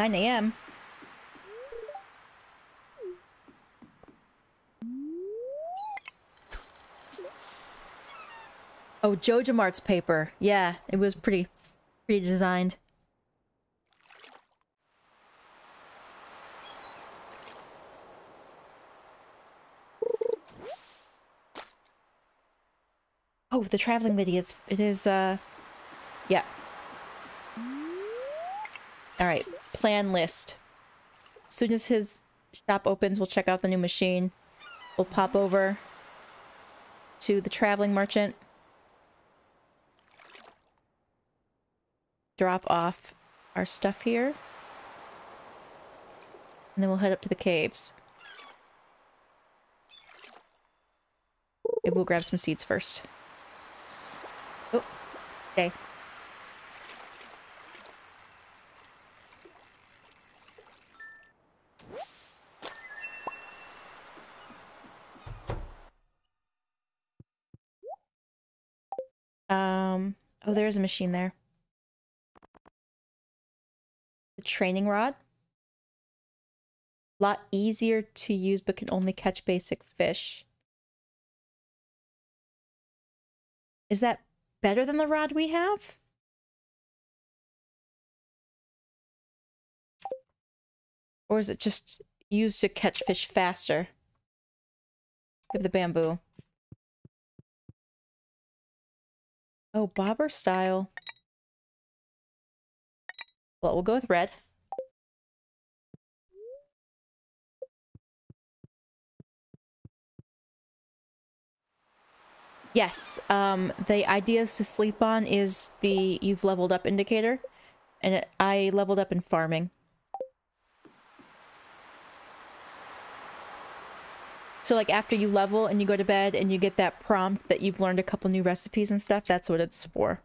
Nine AM. Oh, Joja Mart's paper. Yeah, it was pretty, pretty designed. Oh, the traveling lady. It is. Uh, yeah. All right. Plan list. As soon as his shop opens, we'll check out the new machine. We'll pop over to the traveling merchant. drop off our stuff here. And then we'll head up to the caves. Maybe we'll grab some seeds first. Oh, okay. Um, oh, there is a machine there. The training rod. A lot easier to use, but can only catch basic fish. Is that better than the rod we have? Or is it just used to catch fish faster? Give the bamboo. Oh, bobber style. Well, we'll go with red. Yes, um, the ideas to sleep on is the you've leveled up indicator. And it, I leveled up in farming. So like after you level and you go to bed and you get that prompt that you've learned a couple new recipes and stuff, that's what it's for.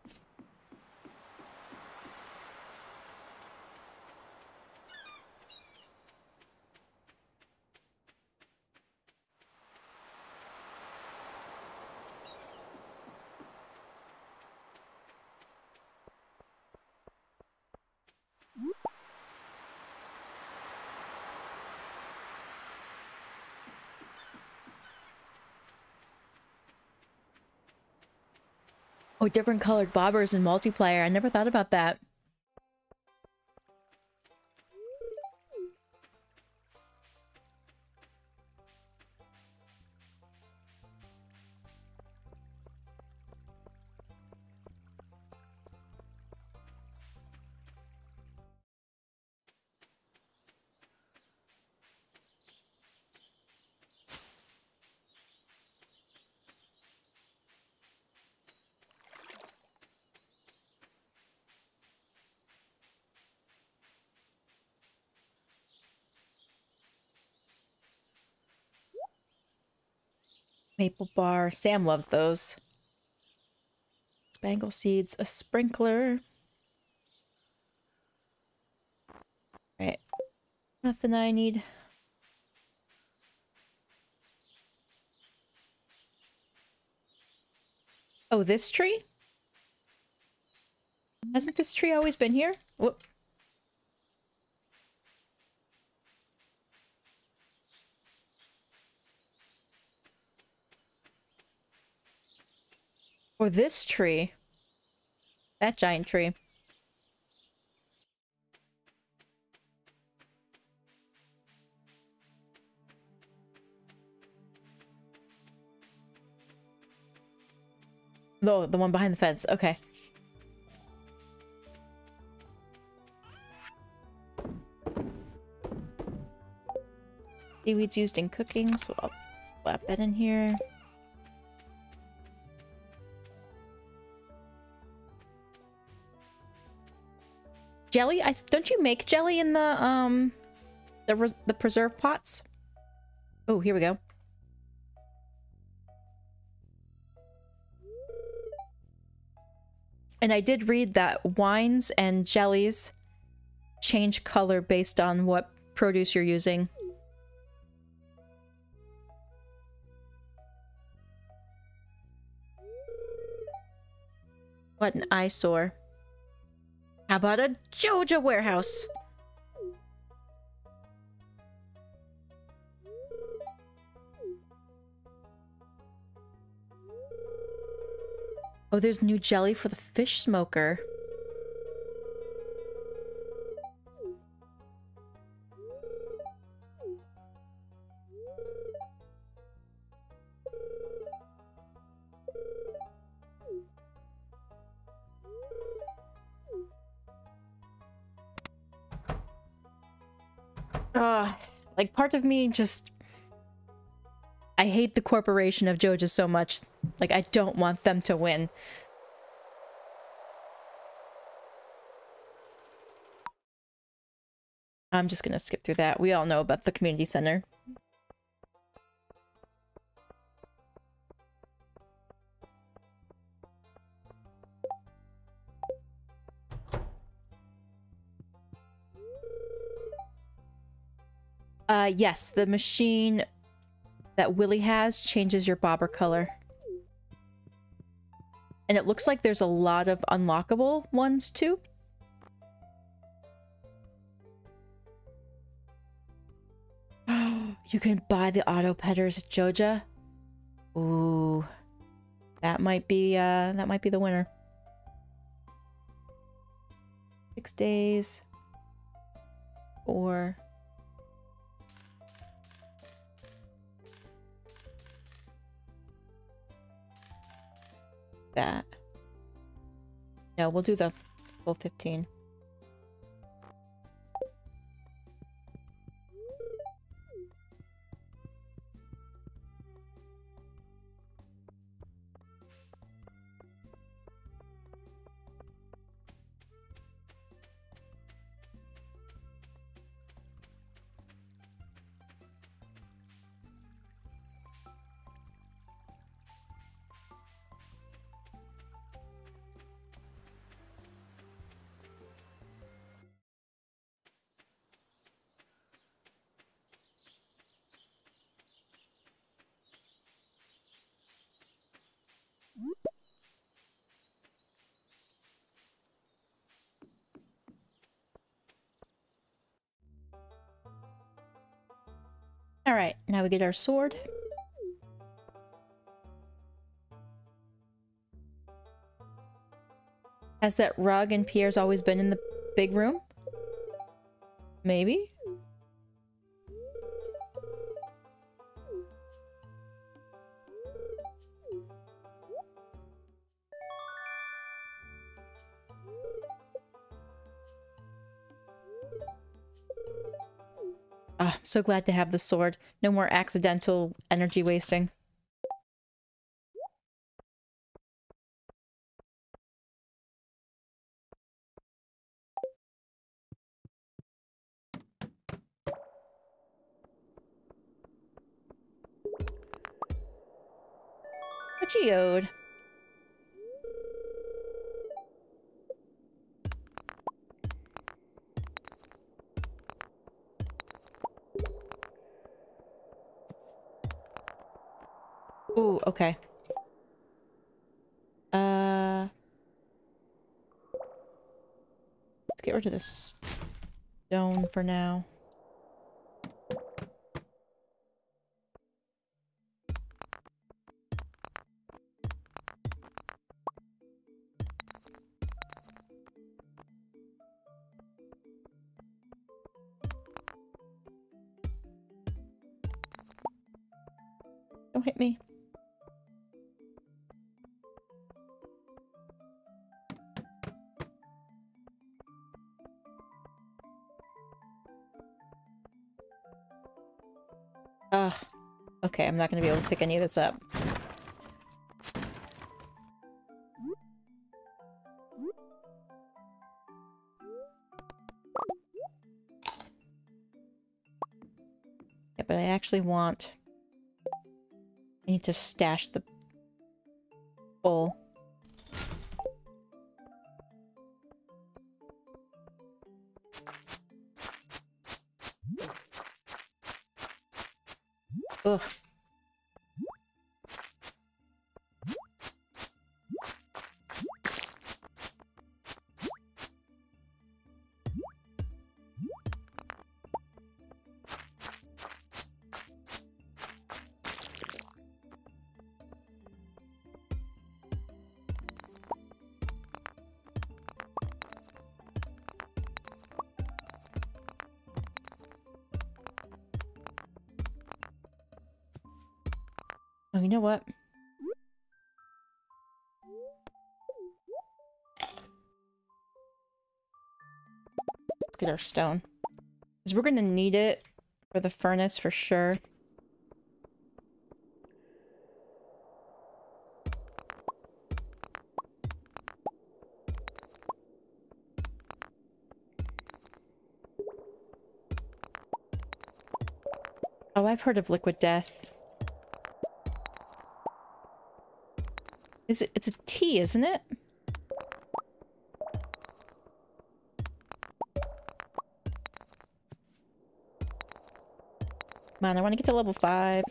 Oh, different colored bobbers in multiplayer. I never thought about that. Maple bar. Sam loves those. Spangle seeds. A sprinkler. Right. Nothing I need. Oh, this tree? Hasn't this tree always been here? Whoop. Or this tree. That giant tree. The, the one behind the fence. Okay. Seaweed's used in cooking, so I'll slap that in here. Jelly? I don't you make jelly in the um the the preserve pots? Oh, here we go. And I did read that wines and jellies change color based on what produce you're using. What an eyesore. How about a Joja warehouse? Oh, there's new jelly for the fish smoker. Like part of me just I hate the corporation of Joja so much. Like, I don't want them to win. I'm just gonna skip through that. We all know about the community center. Uh, yes, the machine that Willy has changes your bobber color. And it looks like there's a lot of unlockable ones too. <gasps> you can buy the auto petters at Joja. Ooh. That might be uh that might be the winner. Six days. Or that. No, we'll do the full 15. Alright, now we get our sword. Has that rug and Pierre's always been in the big room? Maybe? So glad to have the sword. No more accidental energy wasting. A geode. Okay. Uh... Let's get rid of this stone for now. I'm not going to be able to pick any of this up. Yeah, but I actually want... I need to stash the Our stone. Because we're going to need it for the furnace for sure. Oh, I've heard of liquid death. Is it? It's a T, isn't it? I want to get to level 5.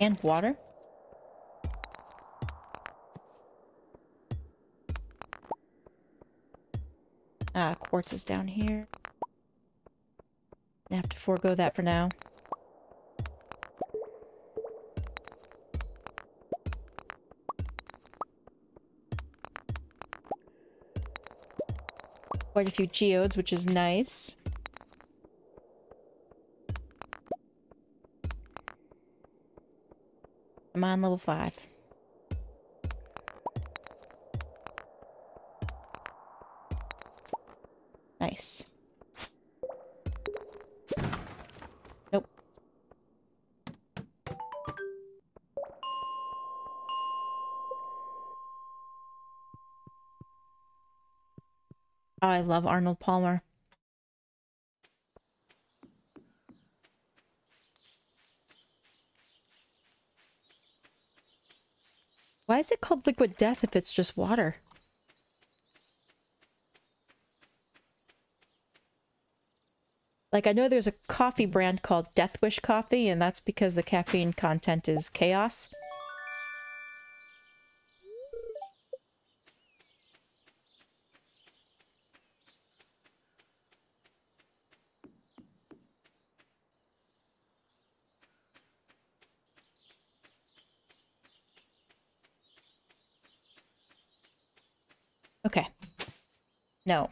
And water. Ah, quartz is down here. I have to forego that for now. Quite a few geodes, which is nice. I'm on level 5. Love Arnold Palmer. Why is it called liquid death if it's just water? Like, I know there's a coffee brand called Death Wish Coffee, and that's because the caffeine content is chaos. Okay. No.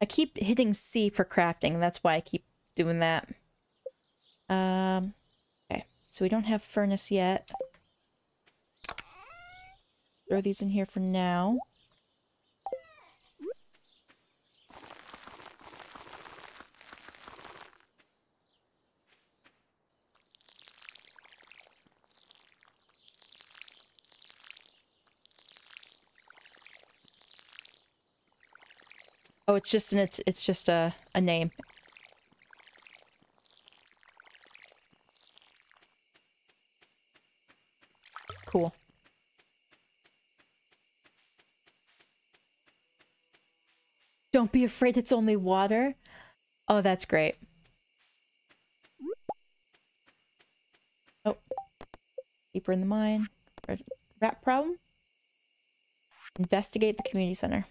I keep hitting C for crafting. That's why I keep doing that. Um, okay. So we don't have furnace yet. Throw these in here for now. Oh, it's just an it's it's just a a name. Cool. Don't be afraid it's only water. Oh, that's great. Oh. Deeper in the mine. Rat problem? Investigate the community center.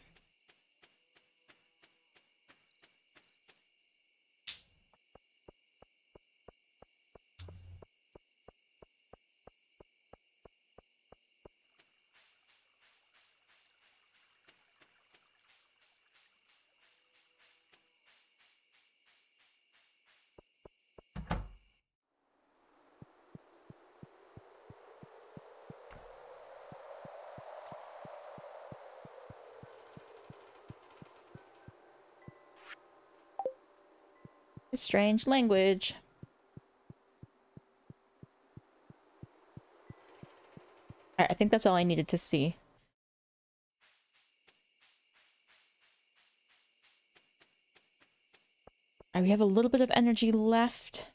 Strange language. I think that's all I needed to see. Right, we have a little bit of energy left.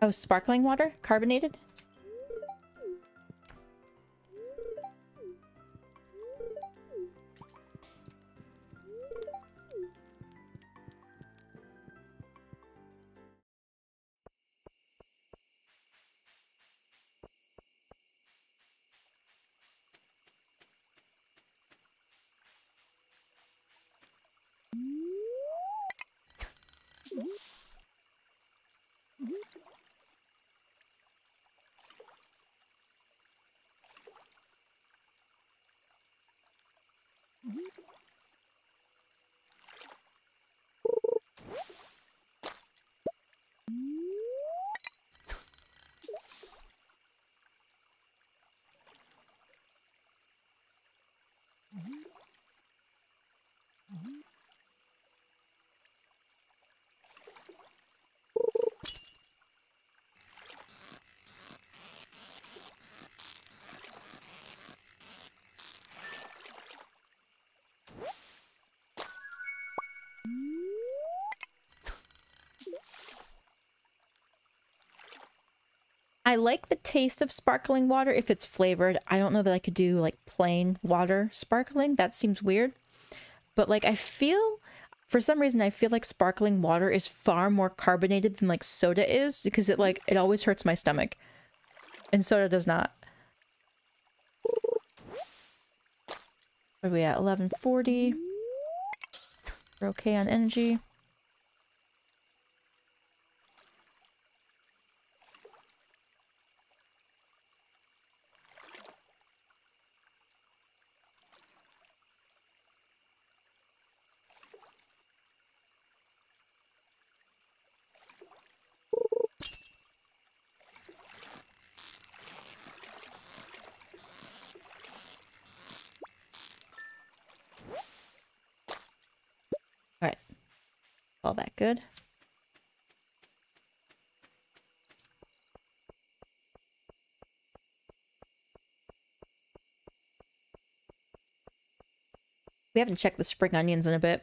Oh, sparkling water? Carbonated? I like the taste of sparkling water if it's flavored. I don't know that I could do like plain water sparkling. That seems weird. But like I feel for some reason I feel like sparkling water is far more carbonated than like soda is because it like it always hurts my stomach. And soda does not. Where are we at? 1140. We're okay on energy. all that good. We haven't checked the spring onions in a bit.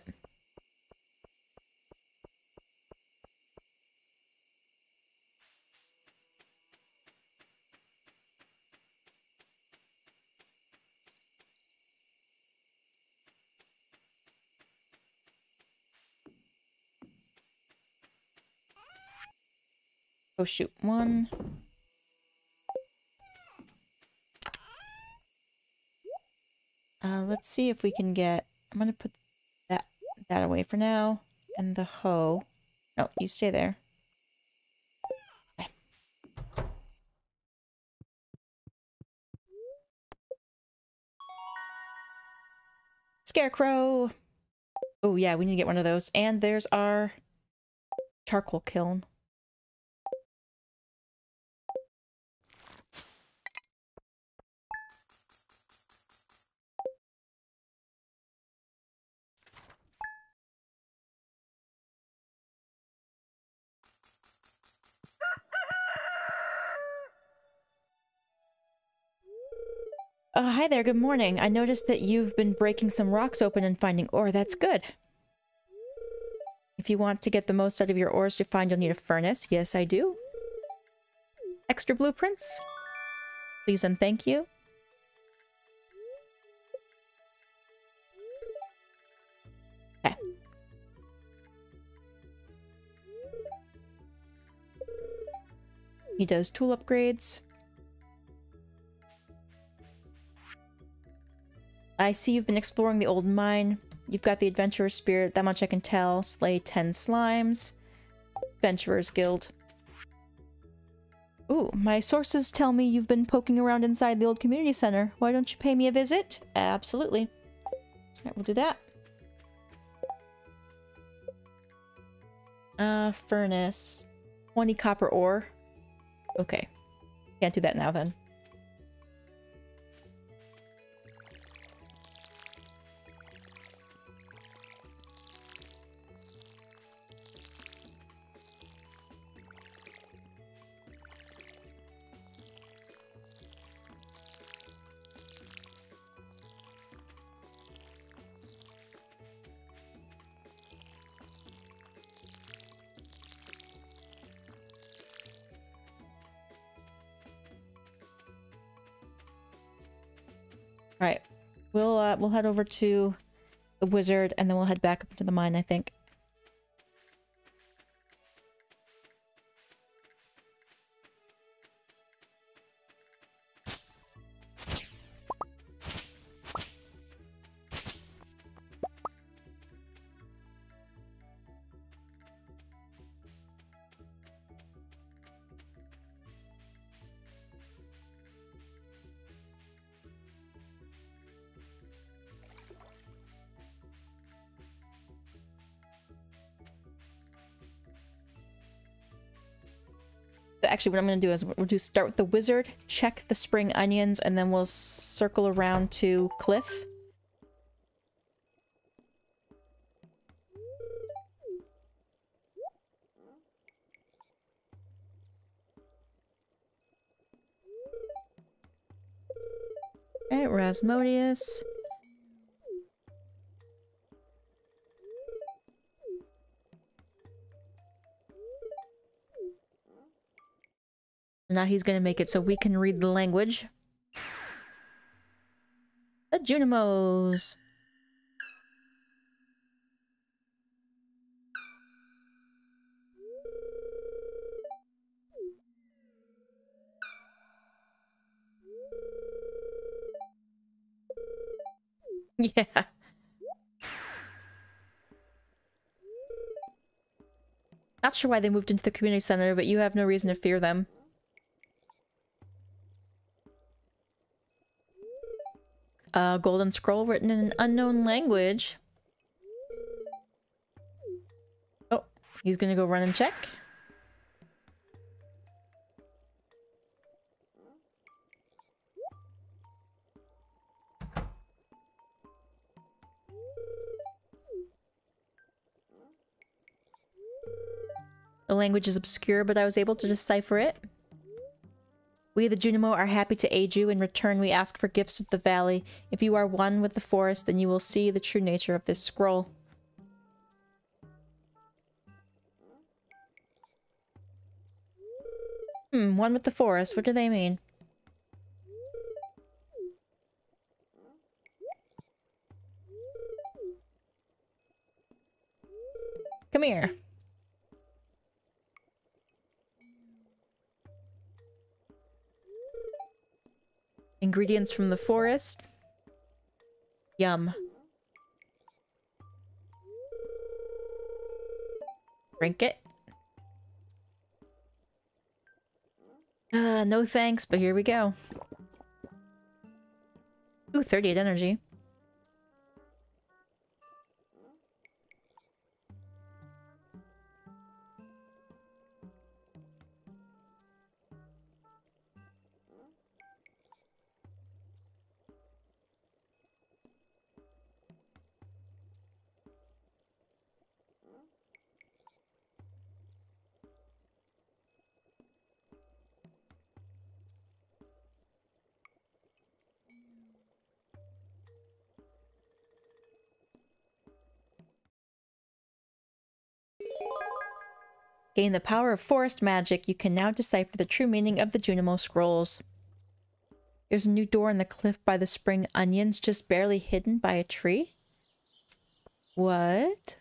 Shoot, one. Uh, let's see if we can get, I'm gonna put that, that away for now. And the hoe. No, you stay there. Scarecrow! Oh yeah, we need to get one of those. And there's our charcoal kiln. Hi there, good morning. I noticed that you've been breaking some rocks open and finding ore. That's good. If you want to get the most out of your ores to find, you'll need a furnace. Yes, I do. Extra blueprints? Please and thank you. Okay. He does tool upgrades. I see you've been exploring the old mine. You've got the adventurer spirit, that much I can tell. Slay 10 slimes. Adventurers Guild. Ooh, my sources tell me you've been poking around inside the old community center. Why don't you pay me a visit? Absolutely. Alright, we'll do that. Uh, furnace. 20 copper ore. Okay. Can't do that now then. We'll uh we'll head over to the wizard and then we'll head back up to the mine, I think. Actually what I'm going to do is we'll do start with the wizard, check the spring onions, and then we'll circle around to Clint. Okay, Rasmodius. Now he's gonna make it so we can read the language. The Junimos. <laughs> Yeah. Not sure why they moved into the community center, but you have no reason to fear them. A golden scroll written in an unknown language. Oh, he's gonna go run and check. The language is obscure, but I was able to decipher it. We, the Junimo, are happy to aid you. In return, we ask for gifts of the valley. If you are one with the forest, then you will see the true nature of this scroll. Hmm, one with the forest. What do they mean? Come here. Ingredients from the forest. Yum. Drink it. Uh, no thanks, but here we go. Ooh, 38 energy. Gain the power of forest magic, you can now decipher the true meaning of the Junimo scrolls. There's a new door in the cliff by the spring onions, just barely hidden by a tree. What?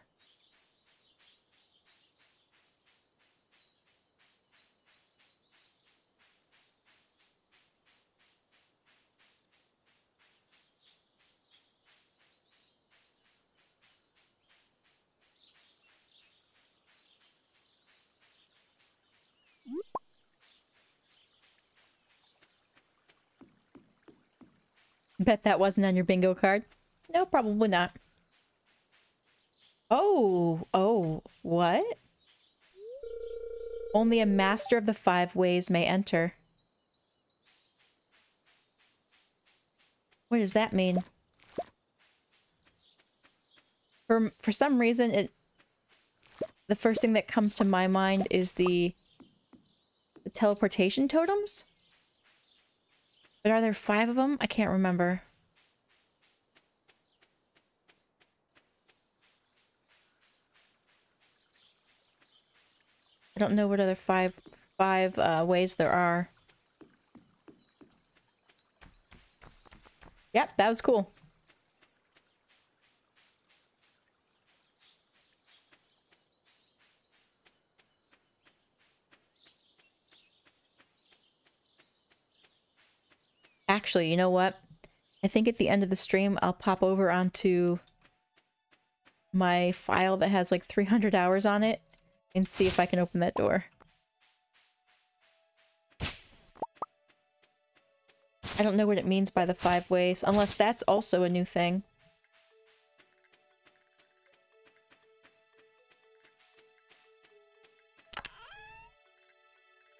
Bet that wasn't on your bingo card. No, probably not. Oh, oh, what? Only a master of the five ways may enter. What does that mean? For, for some reason, it the first thing that comes to my mind is the, the teleportation totems? But are there five of them? I can't remember. I don't know what other five five uh, ways there are. Yep, that was cool. Actually, you know what? I think at the end of the stream, I'll pop over onto my file that has like 300 hours on it and see if I can open that door. I don't know what it means by the five ways, unless that's also a new thing.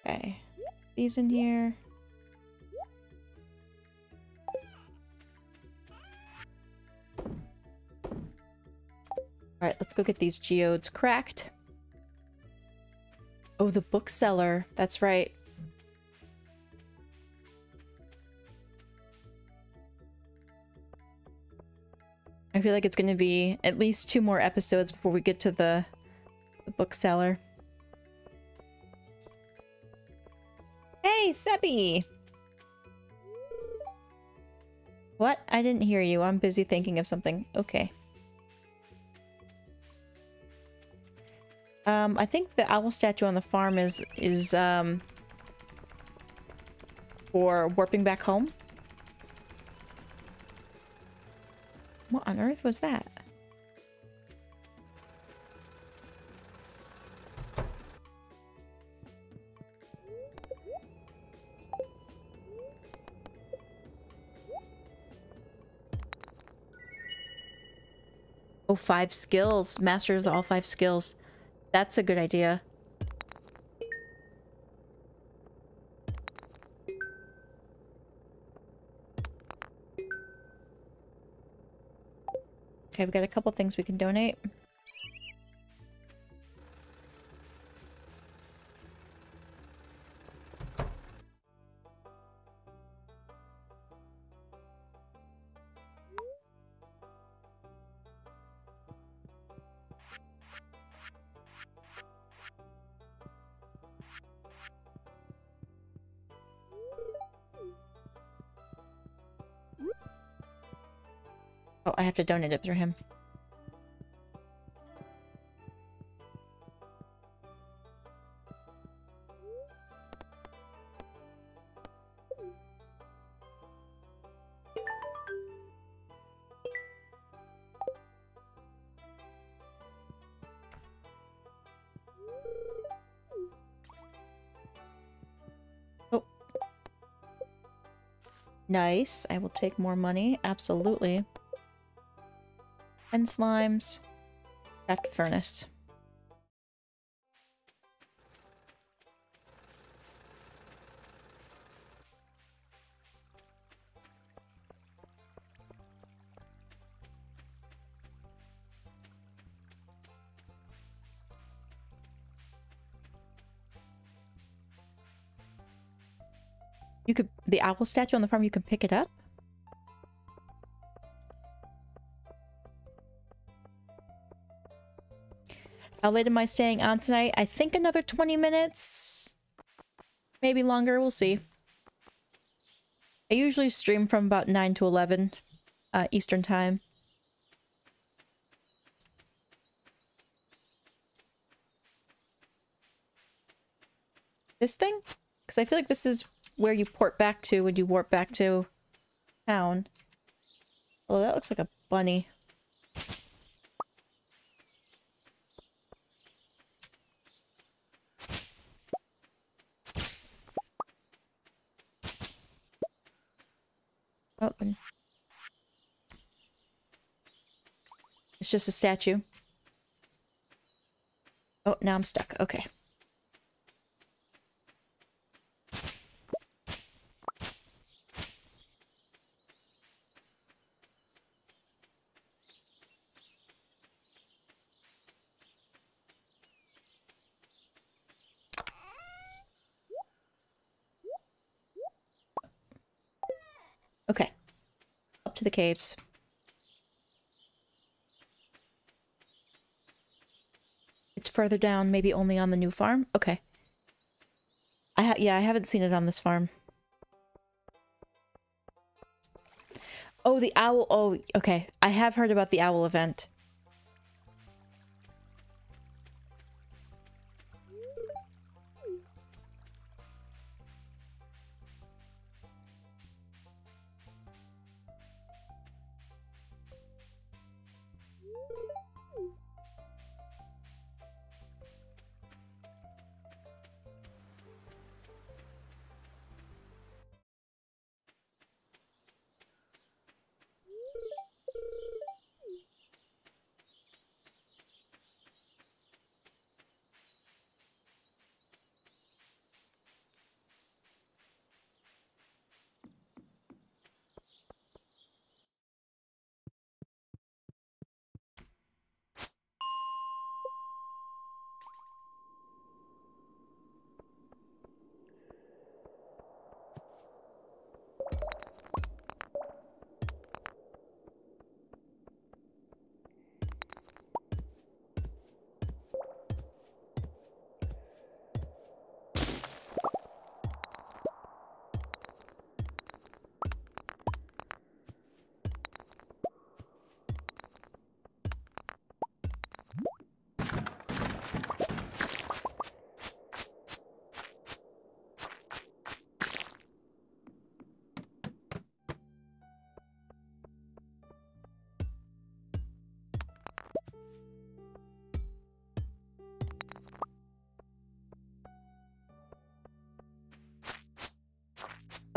Okay. These in here. Alright, let's go get these geodes cracked. Oh, the bookseller. That's right. I feel like it's going to be at least two more episodes before we get to the, the bookseller. Hey, Seppi! What? I didn't hear you. I'm busy thinking of something. Okay. Um, I think the owl statue on the farm is, is, um, for warping back home. What on earth was that? Oh, five skills. Master of all five skills. That's a good idea. Okay, we've got a couple things we can donate. Have to donate it through him. Oh. Nice. I will take more money. Absolutely. And slimes. Craft furnace. You could, the owl statue on the farm, you can pick it up? How late am I staying on tonight? I think another 20 minutes. Maybe longer, we'll see. I usually stream from about 9 to 11 uh, Eastern time. This thing? Because I feel like this is where you port back to when you warp back to town. Oh, that looks like a bunny. Open. Just a statue. Oh, now I'm stuck. Okay. Okay. Up to the caves. Further down, maybe only on the new farm? Okay. I yeah, I haven't seen it on this farm. Oh, the owl. Oh, okay. I have heard about the owl event.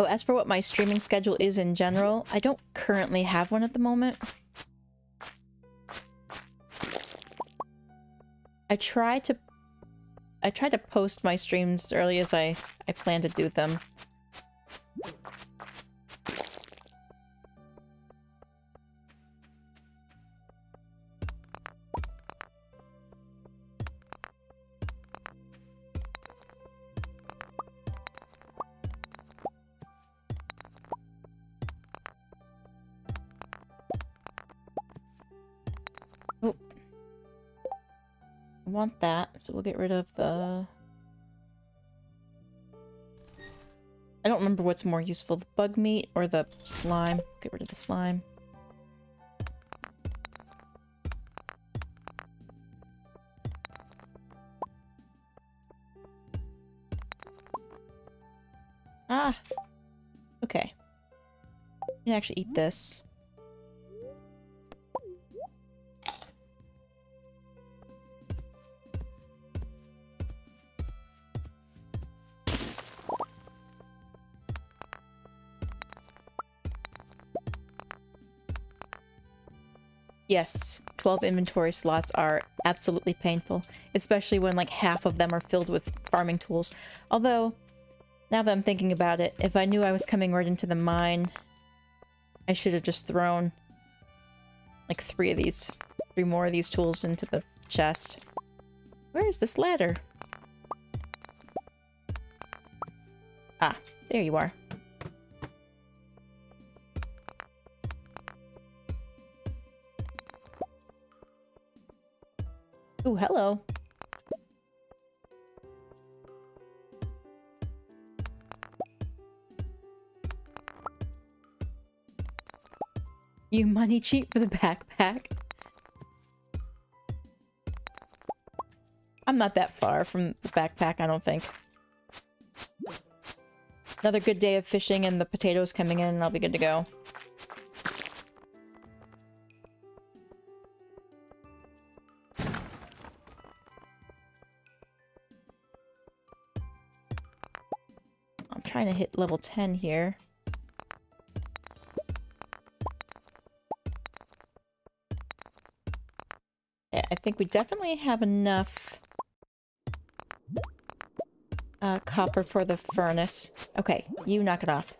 As for what my streaming schedule is in general, I don't currently have one at the moment. I try to I try to post my streams early as I, I plan to do them. Get rid of the... I don't remember what's more useful, the bug meat or the slime. Get rid of the slime. Ah! Okay. You can actually eat this. Yes, 12 inventory slots are absolutely painful, especially when like half of them are filled with farming tools. Although, now that I'm thinking about it, if I knew I was coming right into the mine, I should have just thrown like three of these, three more of these tools into the chest. Where is this ladder? Ah, there you are. Oh, hello. You money cheat for the backpack. I'm not that far from the backpack, I don't think. Another good day of fishing and the potatoes coming in and I'll be good to go. Trying to hit level 10 here. Yeah, I think we definitely have enough uh, copper for the furnace. Okay, you knock it off.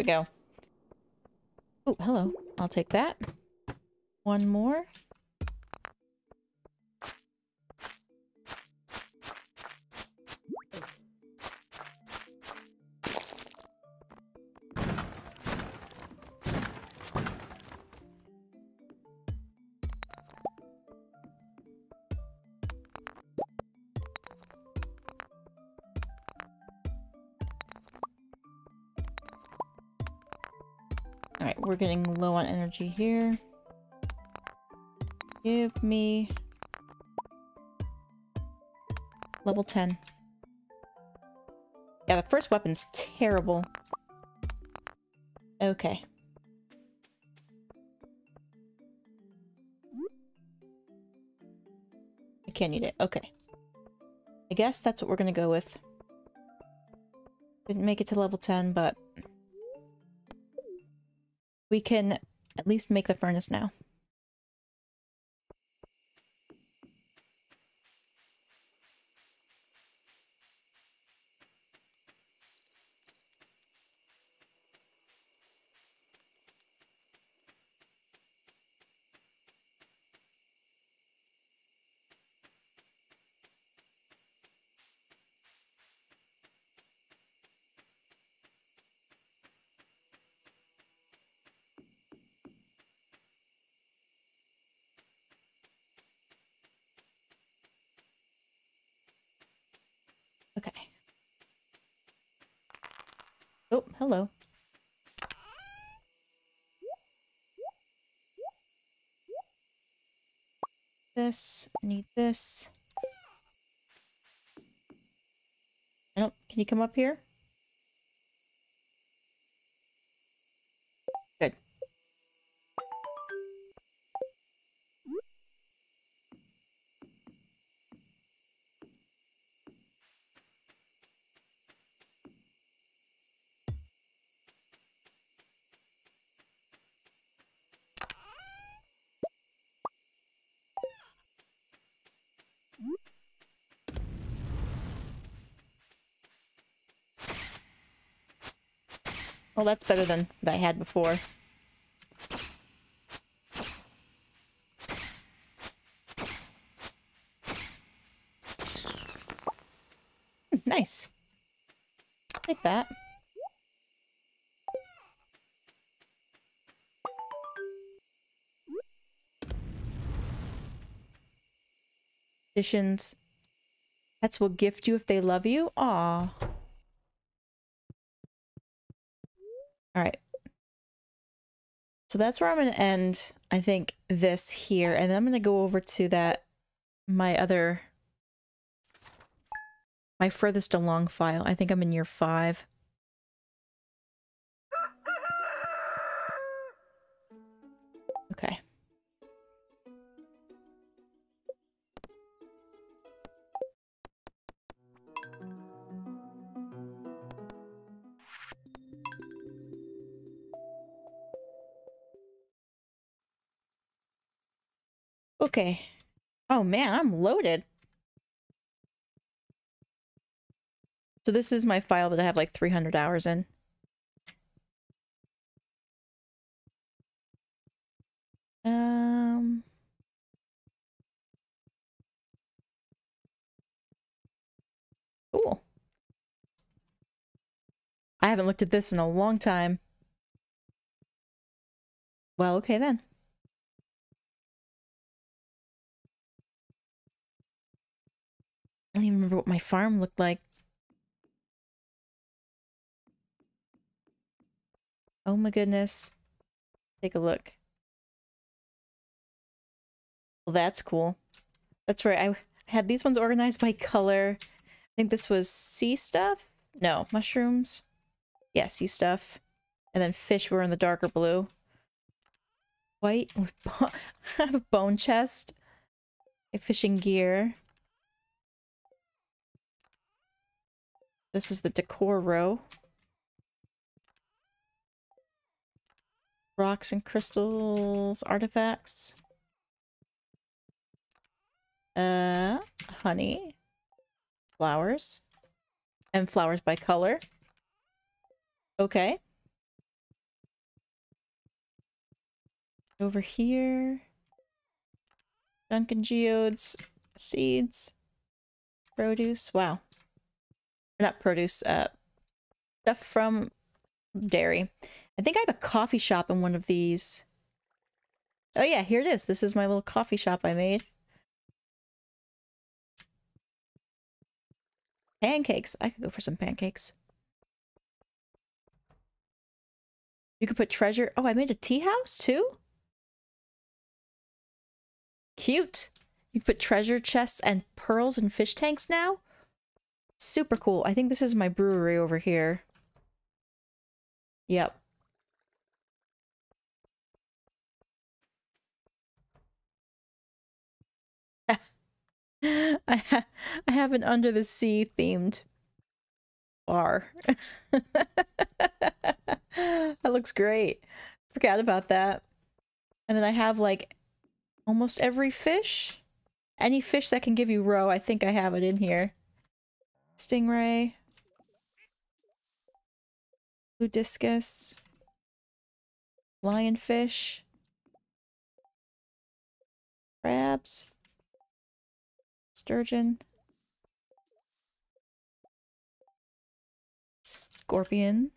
We go. Oh, hello. I'll take that. One more. Getting low on energy here. Give me... Level 10. Yeah, the first weapon's terrible. Okay. I can't eat it. Okay. I guess that's what we're gonna go with. Didn't make it to level 10, but we can at least make the furnace now. Okay. Oh, hello. This, need this. I don't, can you come up here? Well, that's better than what I had before. Nice. Take that. Additions. Pets will gift you if they love you. Aw. Alright. So that's where I'm going to end, I think, this here. And then I'm going to go over to that, my other, my furthest along file. I think I'm in year five. Okay. Oh man, I'm loaded. So this is my file that I have like 300 hours in. Um... Cool. I haven't looked at this in a long time. Well, okay then. Don't even remember what my farm looked like. Oh my goodness. Take a look. Well, that's cool. That's right. I had these ones organized by color. I think this was sea stuff? No, mushrooms. Yeah, sea stuff. And then fish were in the darker blue. White with I have a bone chest. A fishing gear. This is the decor row. Rocks and crystals, artifacts. Uh, honey. Flowers. And flowers by color. Okay. Over here. Duncan geodes. Seeds. Produce. Wow. Not produce. Uh, stuff from dairy. I think I have a coffee shop in one of these. Oh yeah, here it is. This is my little coffee shop I made. Pancakes. I could go for some pancakes. You could put treasure. Oh, I made a tea house too? Cute. You can put treasure chests and pearls and fish tanks now? Super cool. I think this is my brewery over here. Yep. <laughs> I ha I have an under the sea themed bar. <laughs> that looks great. Forgot about that. And then I have like almost every fish. Any fish that can give you roe, I think I have it in here. Stingray. Blue discus. Lionfish. Crabs. Sturgeon. Scorpion.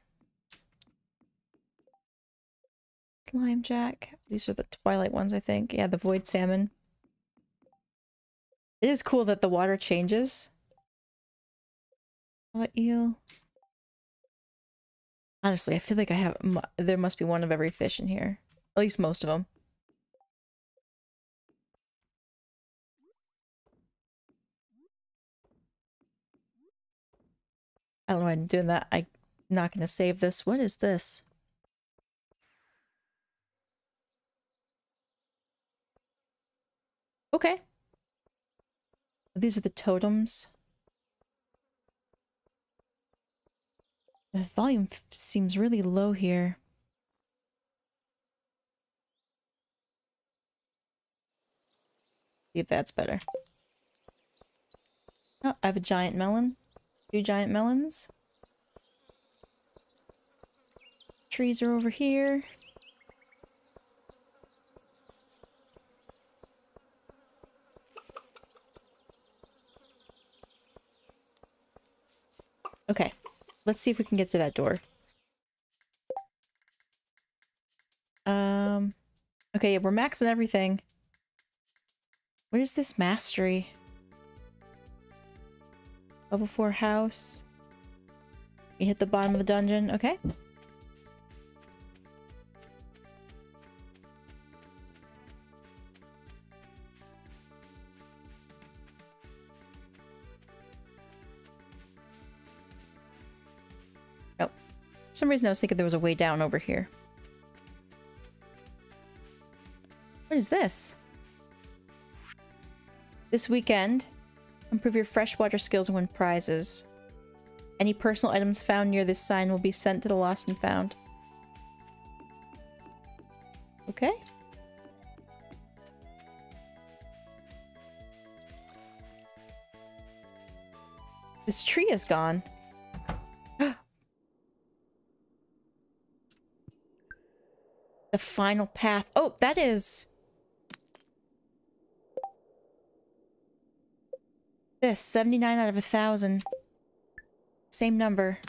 Slime jack. These are the twilight ones, I think. Yeah, the void salmon. It is cool that the water changes. What eel? Honestly, I feel like I have... There must be one of every fish in here. At least most of them. I don't know why I'm doing that. I'm not going to save this. What is this? Okay. These are the totems. The volume seems really low here. See if that's better. Oh, I have a giant melon. Two giant melons. Trees are over here. Okay, let's see if we can get to that door. Um, okay, we're maxing everything. Where's this mastery? Level 4 house. We hit the bottom of the dungeon. Okay. Some reason I was thinking there was a way down over here. What is this? This weekend, Improve your freshwater skills and win prizes. Any personal items found near this sign will be sent to the lost and found. Okay. This tree is gone. Final path. Oh, that is... This, 79 out of a 1,000. Same number.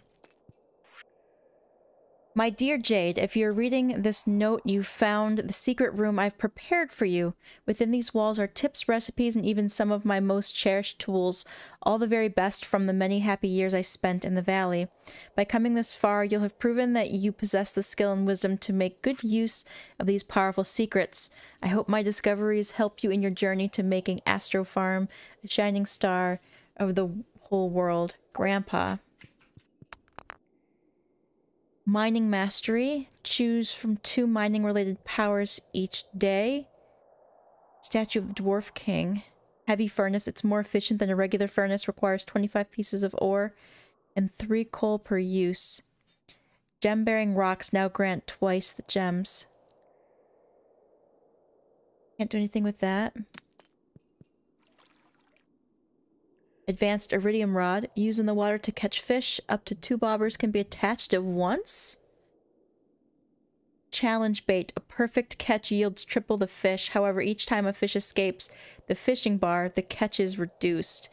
My dear Jade, if you're reading this note, you found the secret room I've prepared for you. Within these walls are tips, recipes, and even some of my most cherished tools, all the very best from the many happy years I spent in the valley. By coming this far, you'll have proven that you possess the skill and wisdom to make good use of these powerful secrets. I hope my discoveries help you in your journey to making Astro Farm a shining star of the whole world. Grandpa. Mining Mastery. Choose from two mining related powers each day. Statue of the Dwarf King. Heavy furnace. It's more efficient than a regular furnace. Requires 25 pieces of ore and 3 coal per use. Gem bearing rocks now grant twice the gems. Can't do anything with that. Advanced iridium rod. Use in the water to catch fish. Up to two bobbers can be attached at once. Challenge bait. A perfect catch yields triple the fish. However, each time a fish escapes the fishing bar, the catch is reduced.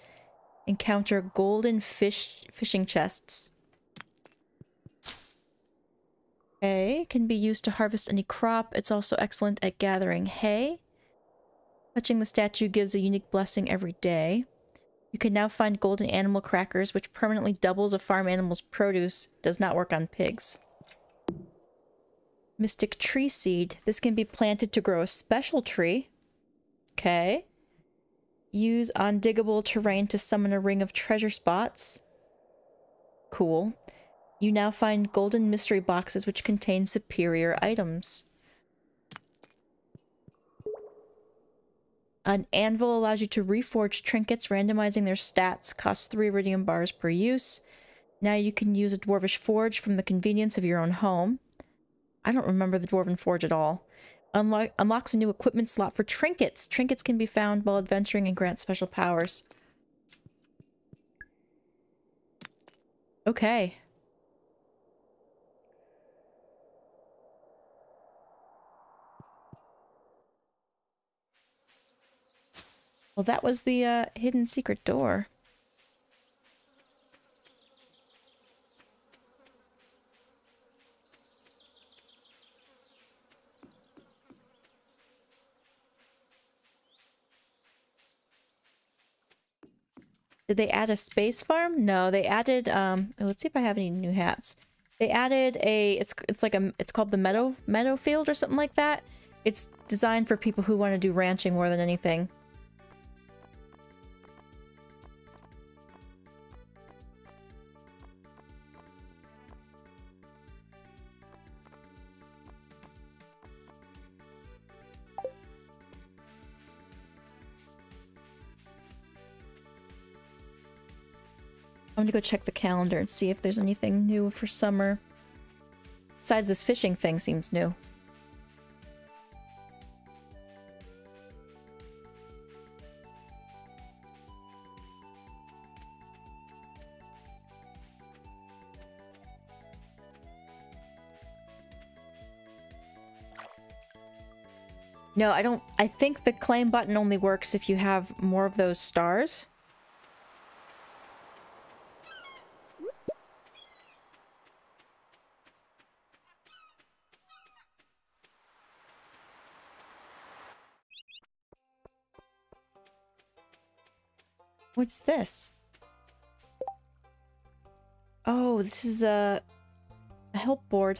Encounter golden fish fishing chests. Okay, can be used to harvest any crop. It's also excellent at gathering hay. Touching the statue gives a unique blessing every day. You can now find golden animal crackers, which permanently doubles a farm animal's produce. Does not work on pigs. Mystic tree seed. This can be planted to grow a special tree. Okay. Use on diggable terrain to summon a ring of treasure spots. Cool. You now find golden mystery boxes which contain superior items. An anvil allows you to reforge trinkets, randomizing their stats. Costs 3 iridium bars per use. Now you can use a dwarvish forge from the convenience of your own home. I don't remember the dwarven forge at all. Unlock unlocks a new equipment slot for trinkets. Trinkets can be found while adventuring and grant special powers. Okay. Well, that was the uh, hidden secret door. Did they add a space farm? No, they added, um, oh, let's see if I have any new hats. They added a, it's it's like a, it's called the Meadow, Meadow Field or something like that. It's designed for people who want to do ranching more than anything. I'm gonna go check the calendar and see if there's anything new for summer. Besides this fishing thing seems new. No, I don't... I think the claim button only works if you have more of those stars. What's this? Oh, this is a, a help board.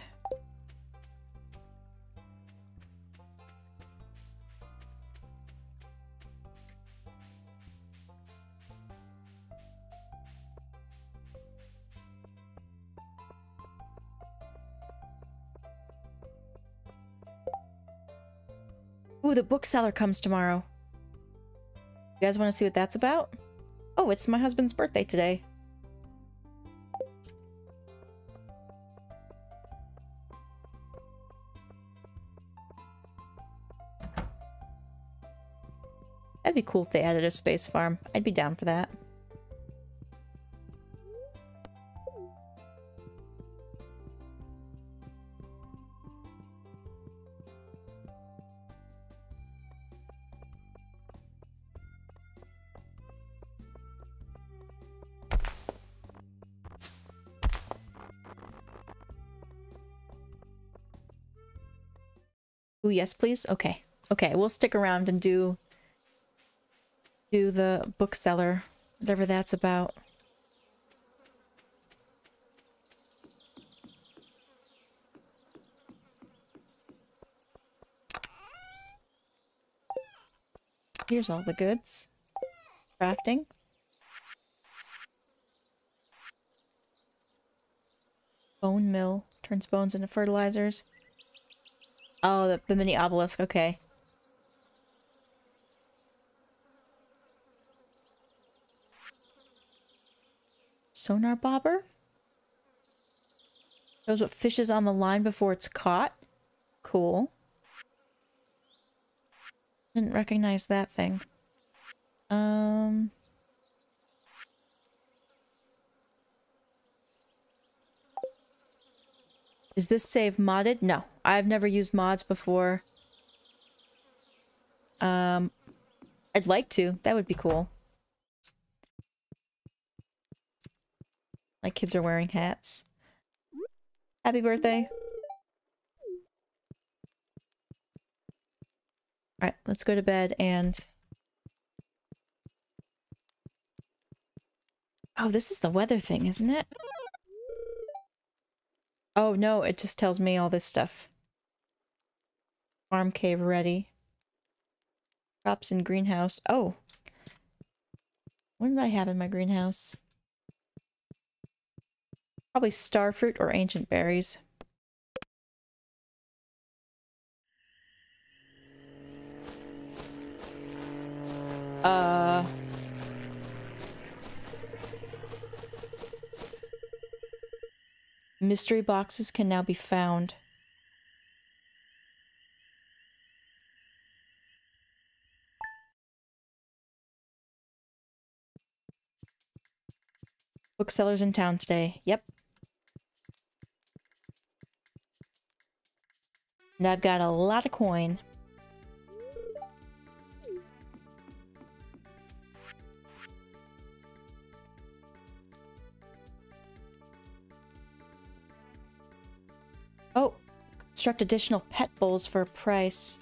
Ooh, the bookseller comes tomorrow. You guys want to see what that's about? Oh, it's my husband's birthday today. That'd be cool if they added a space farm. I'd be down for that. Yes, please? Okay. Okay, we'll stick around and do do the bookseller, whatever that's about. Here's all the goods. Crafting. Bone mill, Turns bones into fertilizers. Oh, the, the mini obelisk. Okay. Sonar bobber? Shows what fish is on the line before it's caught. Cool. Didn't recognize that thing. Um... Is this save modded? No. I've never used mods before. Um, I'd like to. That would be cool. My kids are wearing hats. Happy birthday. Alright, let's go to bed and... Oh, this is the weather thing, isn't it? Oh, no, it just tells me all this stuff. Farm cave ready. Crops in greenhouse. Oh. What did I have in my greenhouse? Probably starfruit or ancient berries. Uh... Mystery boxes can now be found. Booksellers in town today. Yep. And I've got a lot of coin. Oh, construct additional pet bowls for a price.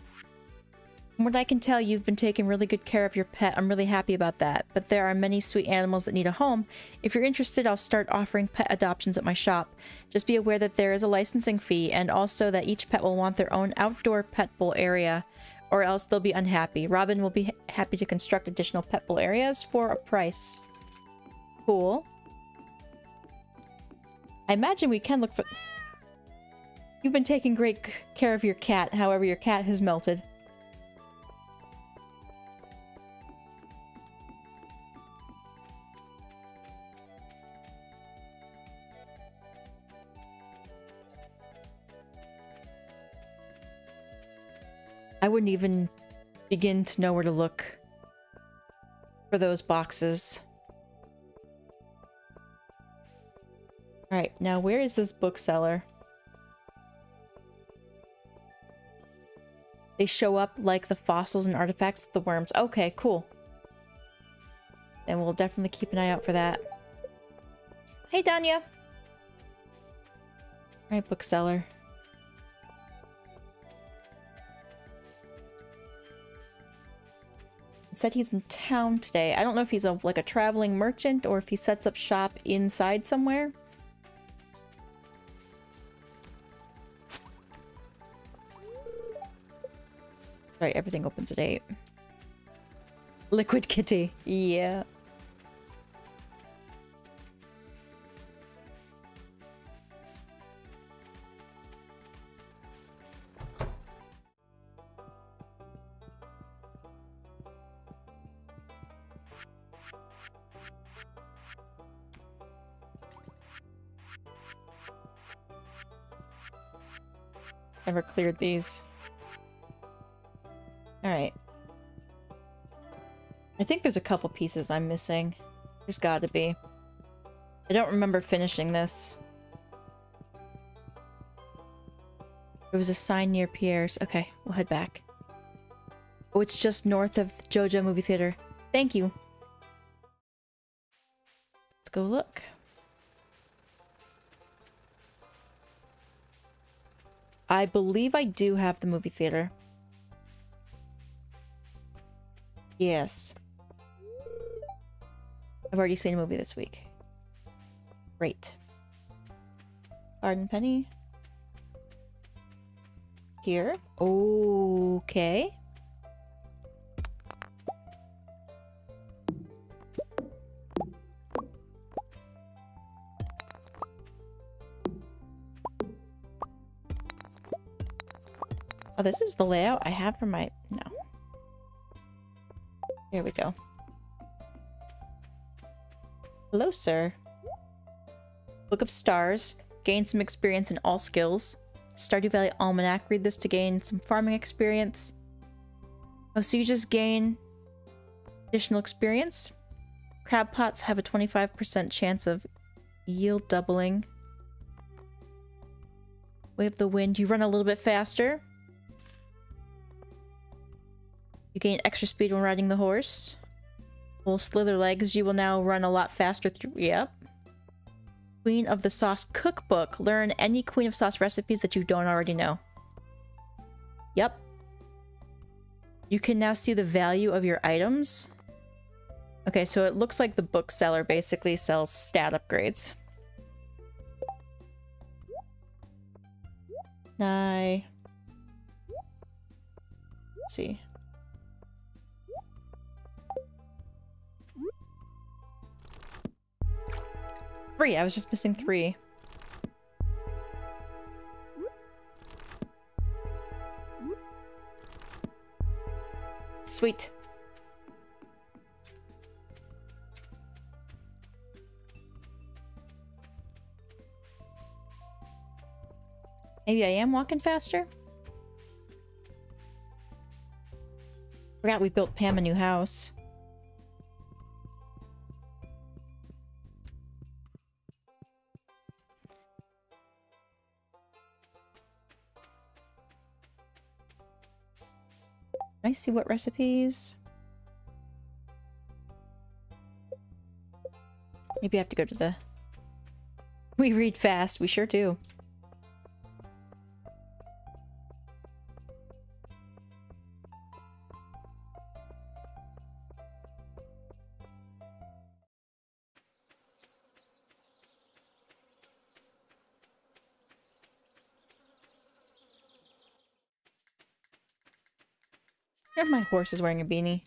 From what I can tell, you've been taking really good care of your pet. I'm really happy about that. But there are many sweet animals that need a home. If you're interested, I'll start offering pet adoptions at my shop. Just be aware that there is a licensing fee, and also that each pet will want their own outdoor pet bowl area, or else they'll be unhappy. Robin will be happy to construct additional pet bowl areas for a price. Cool. I imagine we can look for... You've been taking great care of your cat, however your cat has melted. I wouldn't even begin to know where to look for those boxes. Alright, now where is this bookseller? They show up like the fossils and artifacts of the worms. Okay, cool. And we'll definitely keep an eye out for that. Hey, Danya! Alright, bookseller. said he's in town today. I don't know if he's a like a traveling merchant or if he sets up shop inside somewhere. Right, everything opens at 8. Liquid Kitty. Yeah. Never cleared these. Alright. I think there's a couple pieces I'm missing. There's gotta be. I don't remember finishing this. There was a sign near Pierre's. Okay, we'll head back. Oh, it's just north of Joja Movie Theater. Thank you. Let's go look. I believe I do have the movie theater. Yes. I've already seen a movie this week. Great. Garden Penny. Here. Okay. Oh, this is the layout I have for my... Here we go. Hello, sir. Book of Stars. Gain some experience in all skills. Stardew Valley Almanac. Read this to gain some farming experience. Oh, so you just gain additional experience? Crab pots have a 25% chance of yield doubling. Way of the Wind. You run a little bit faster. You gain extra speed when riding the horse. Ol' Slitherlegs. You will now run a lot faster through... Yep. Queen of the Sauce Cookbook. Learn any Queen of Sauce recipes that you don't already know. Yep. You can now see the value of your items. Okay, so it looks like the bookseller basically sells stat upgrades. I... Let's see. Three, I was just missing three. Sweet. Maybe I am walking faster? Forgot we built Pam a new house. I see what recipes. Maybe I have to go to the... <laughs> We read fast, we sure do. My horse is wearing a beanie.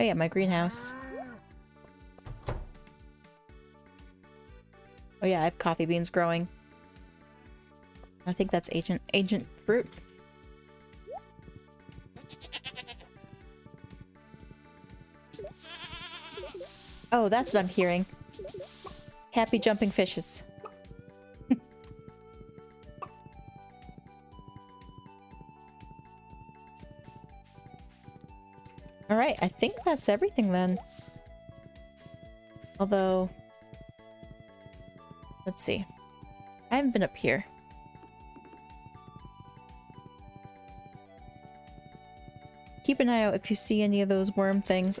Oh yeah, my greenhouse. Oh yeah, I have coffee beans growing. I think that's ancient ancient fruit. Oh, that's what I'm hearing. Happy jumping fishes. <laughs> Alright, I think that's everything then. Although... Let's see. I haven't been up here. Keep an eye out if you see any of those worm things.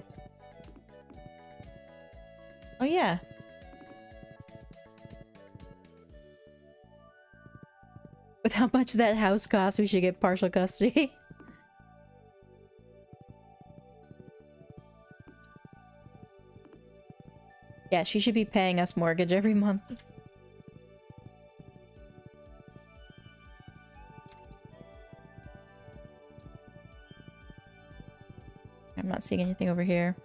How much that house costs, we should get partial custody. <laughs> yeah, she should be paying us mortgage every month. I'm not seeing anything over here.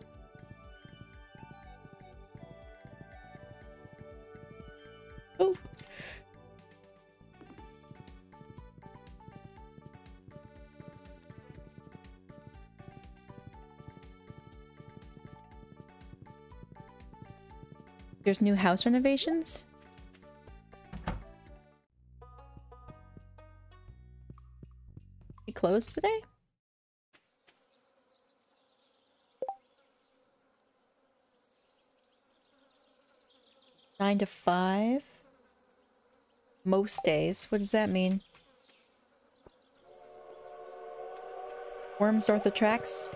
There's new house renovations? You closed today? Nine to five? Most days. What does that mean? Worms north of tracks?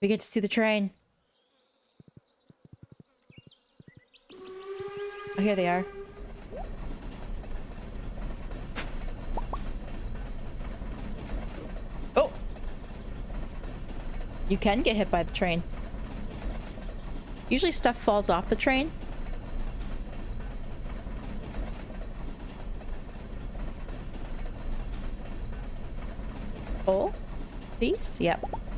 We get to see the train. Oh, here they are. Oh! You can get hit by the train. Usually stuff falls off the train. Oh, these? Yep.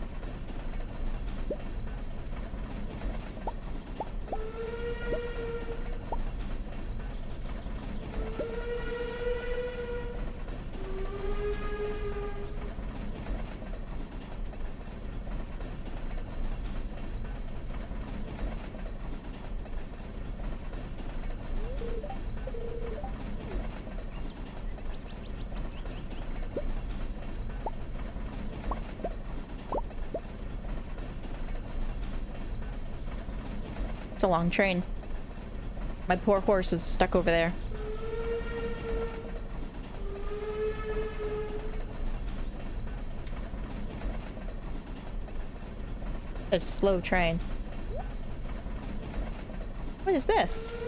It's a long train. My poor horse is stuck over there. A slow train. What is this?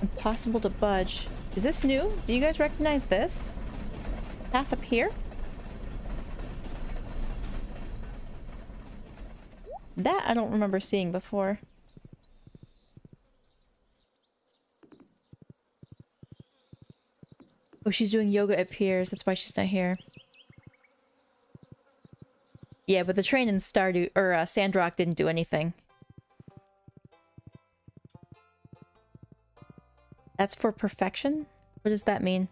Impossible to budge. Is this new? Do you guys recognize this? Path up here? That I don't remember seeing before. Oh, she's doing yoga at Pierre's. That's why she's not here. Yeah, but the train in Stardew or uh, Sandrock didn't do anything. That's for perfection? What does that mean?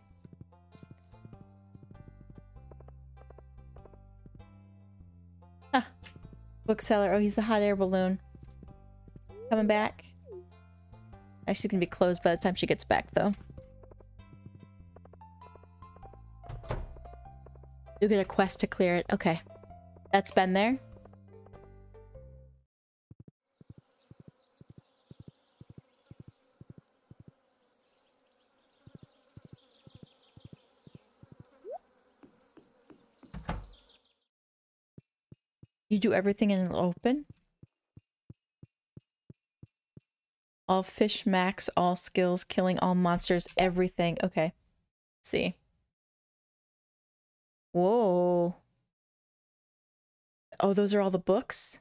Bookseller. Oh, he's the hot air balloon. Coming back? She's gonna be closed by the time she gets back, though. You get a quest to clear it. Okay. That's been there. Do everything in open? All fish max, all skills, killing all monsters, everything. Okay. Let's see. Whoa. Oh, those are all the books?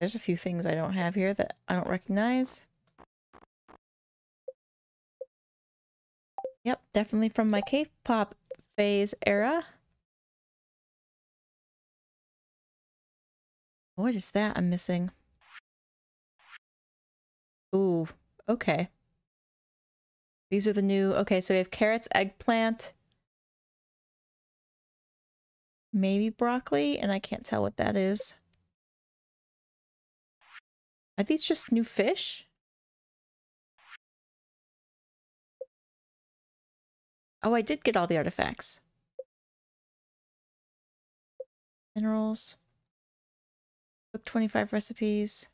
There's a few things I don't have here that I don't recognize. Yep, definitely from my K-pop phase era. What is that I'm missing? Ooh, okay. These are the new... Okay, so we have carrots, eggplant, maybe broccoli, and I can't tell what that is. Are these just new fish? Oh, I did get all the artifacts. Minerals. Cook 25 recipes.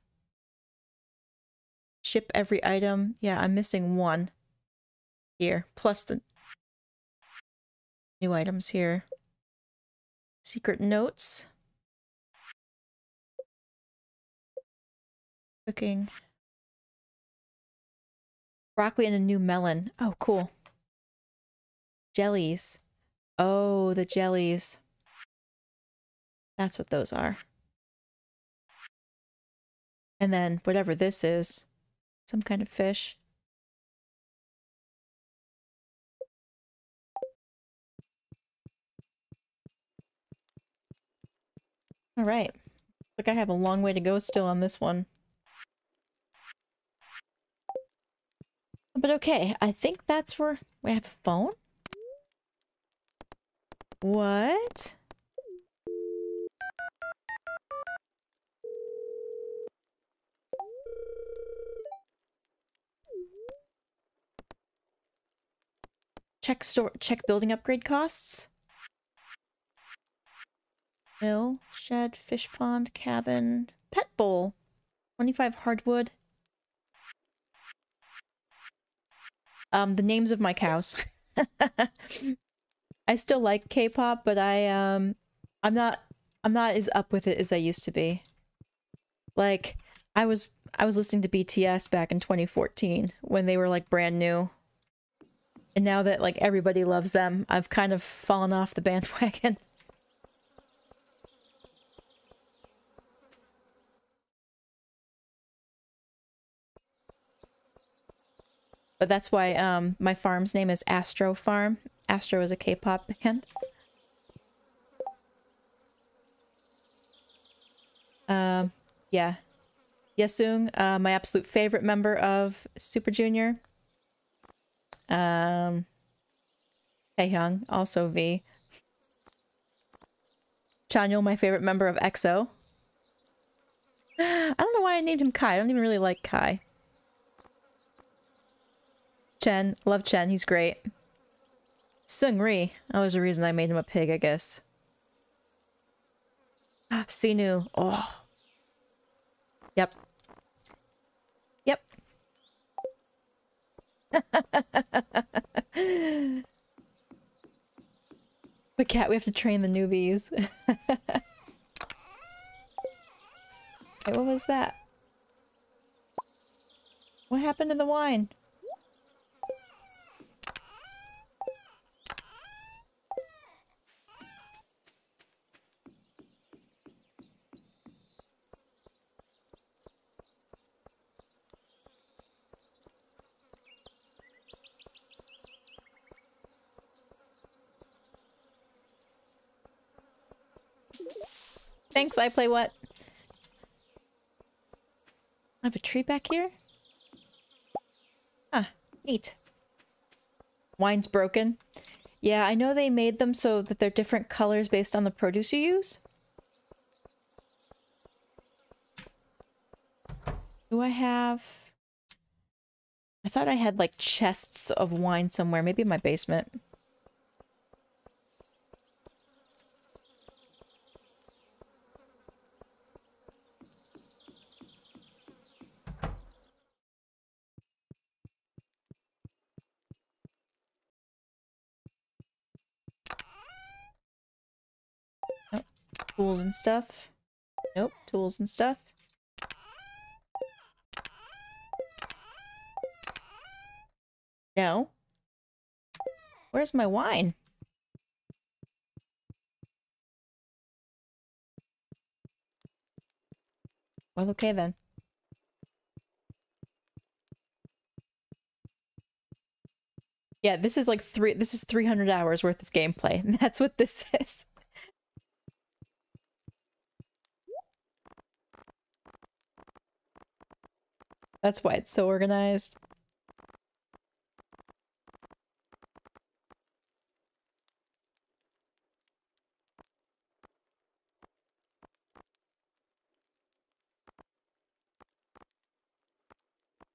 Ship every item. Yeah, I'm missing one here. Plus the new items here. Secret notes. Cooking. Broccoli and a new melon. Oh, cool. Jellies. Oh, the jellies. That's what those are. And then whatever this is, some kind of fish. All right. Look, I have a long way to go still on this one. But okay, I think that's where we have a phone. What? Check store check building upgrade costs. Mill, shed, fish pond, cabin, pet bowl. 25 hardwood. Um, the names of my cows. <laughs> I still like K-pop, but I um I'm not I'm not as up with it as I used to be. Like I was I was listening to BTS back in 2014 when they were like brand new And now that like everybody loves them, I've kind of fallen off the bandwagon. <laughs> But that's why um, my farm's name is Astro Farm. Astro is a K-pop band. Um, yeah. Yesung, uh, my absolute favorite member of Super Junior. Um, Taehyung, also V. Chanyeol, my favorite member of EXO. I don't know why I named him Kai. I don't even really like Kai. Chen. Love Chen. He's great. Seungri. Oh, there's a reason I made him a pig, I guess. Sinu. Oh. Yep. The cat, we have to train the newbies. <laughs> What was that? What happened to the wine? Thanks, I play what? I have a tree back here? Ah, neat. Wine's broken. Yeah, I know they made them so that they're different colors based on the produce you use. Do I have... I thought I had like chests of wine somewhere, maybe in my basement. Tools and stuff. Nope, tools and stuff. No. Where's my wine? Well, okay then. Yeah, this is like three, this is 300 hours worth of gameplay. And <laughs> that's what this is. That's why it's so organized.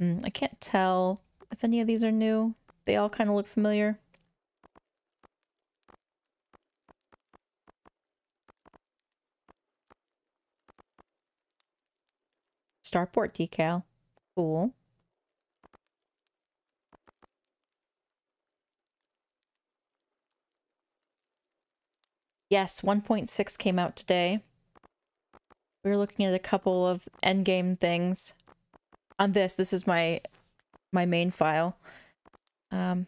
Mm, I can't tell if any of these are new. They all kind of look familiar. Starport decal. Cool. Yes, 1.6 came out today. We were looking at a couple of endgame things. On this, this is my my main file. Um,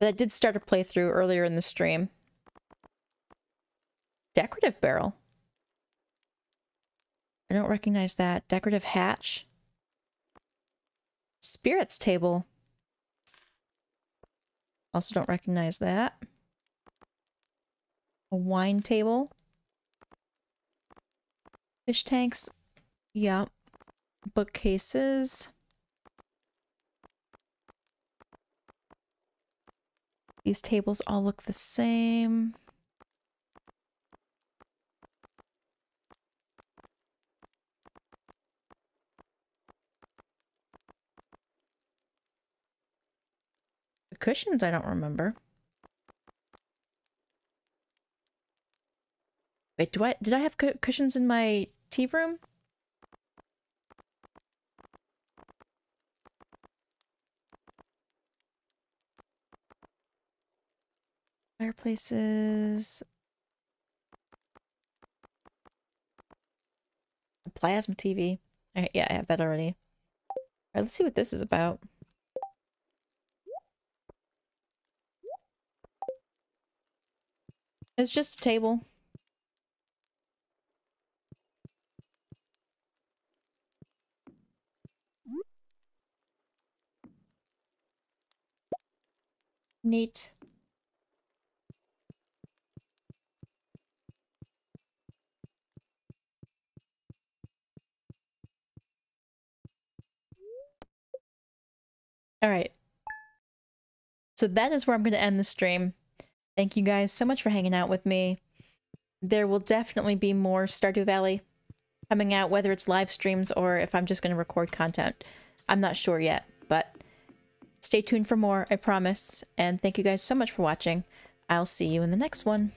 but I did start a playthrough earlier in the stream. Decorative barrel. I don't recognize that. Decorative hatch. Spirits table. Also don't recognize that. A wine table. Fish tanks. Yep. Bookcases. These tables all look the same. The cushions I don't remember. Wait, do I did I have cushions in my tea room? Fireplaces. Plasma TV. yeah, I have that already. Alright, let's see what this is about. It's just a table. Neat. All right. So that is where I'm going to end the stream. Thank you guys so much for hanging out with me. There will definitely be more Stardew Valley coming out, whether it's live streams or if I'm just going to record content. I'm not sure yet, but stay tuned for more, I promise. And thank you guys so much for watching. I'll see you in the next one.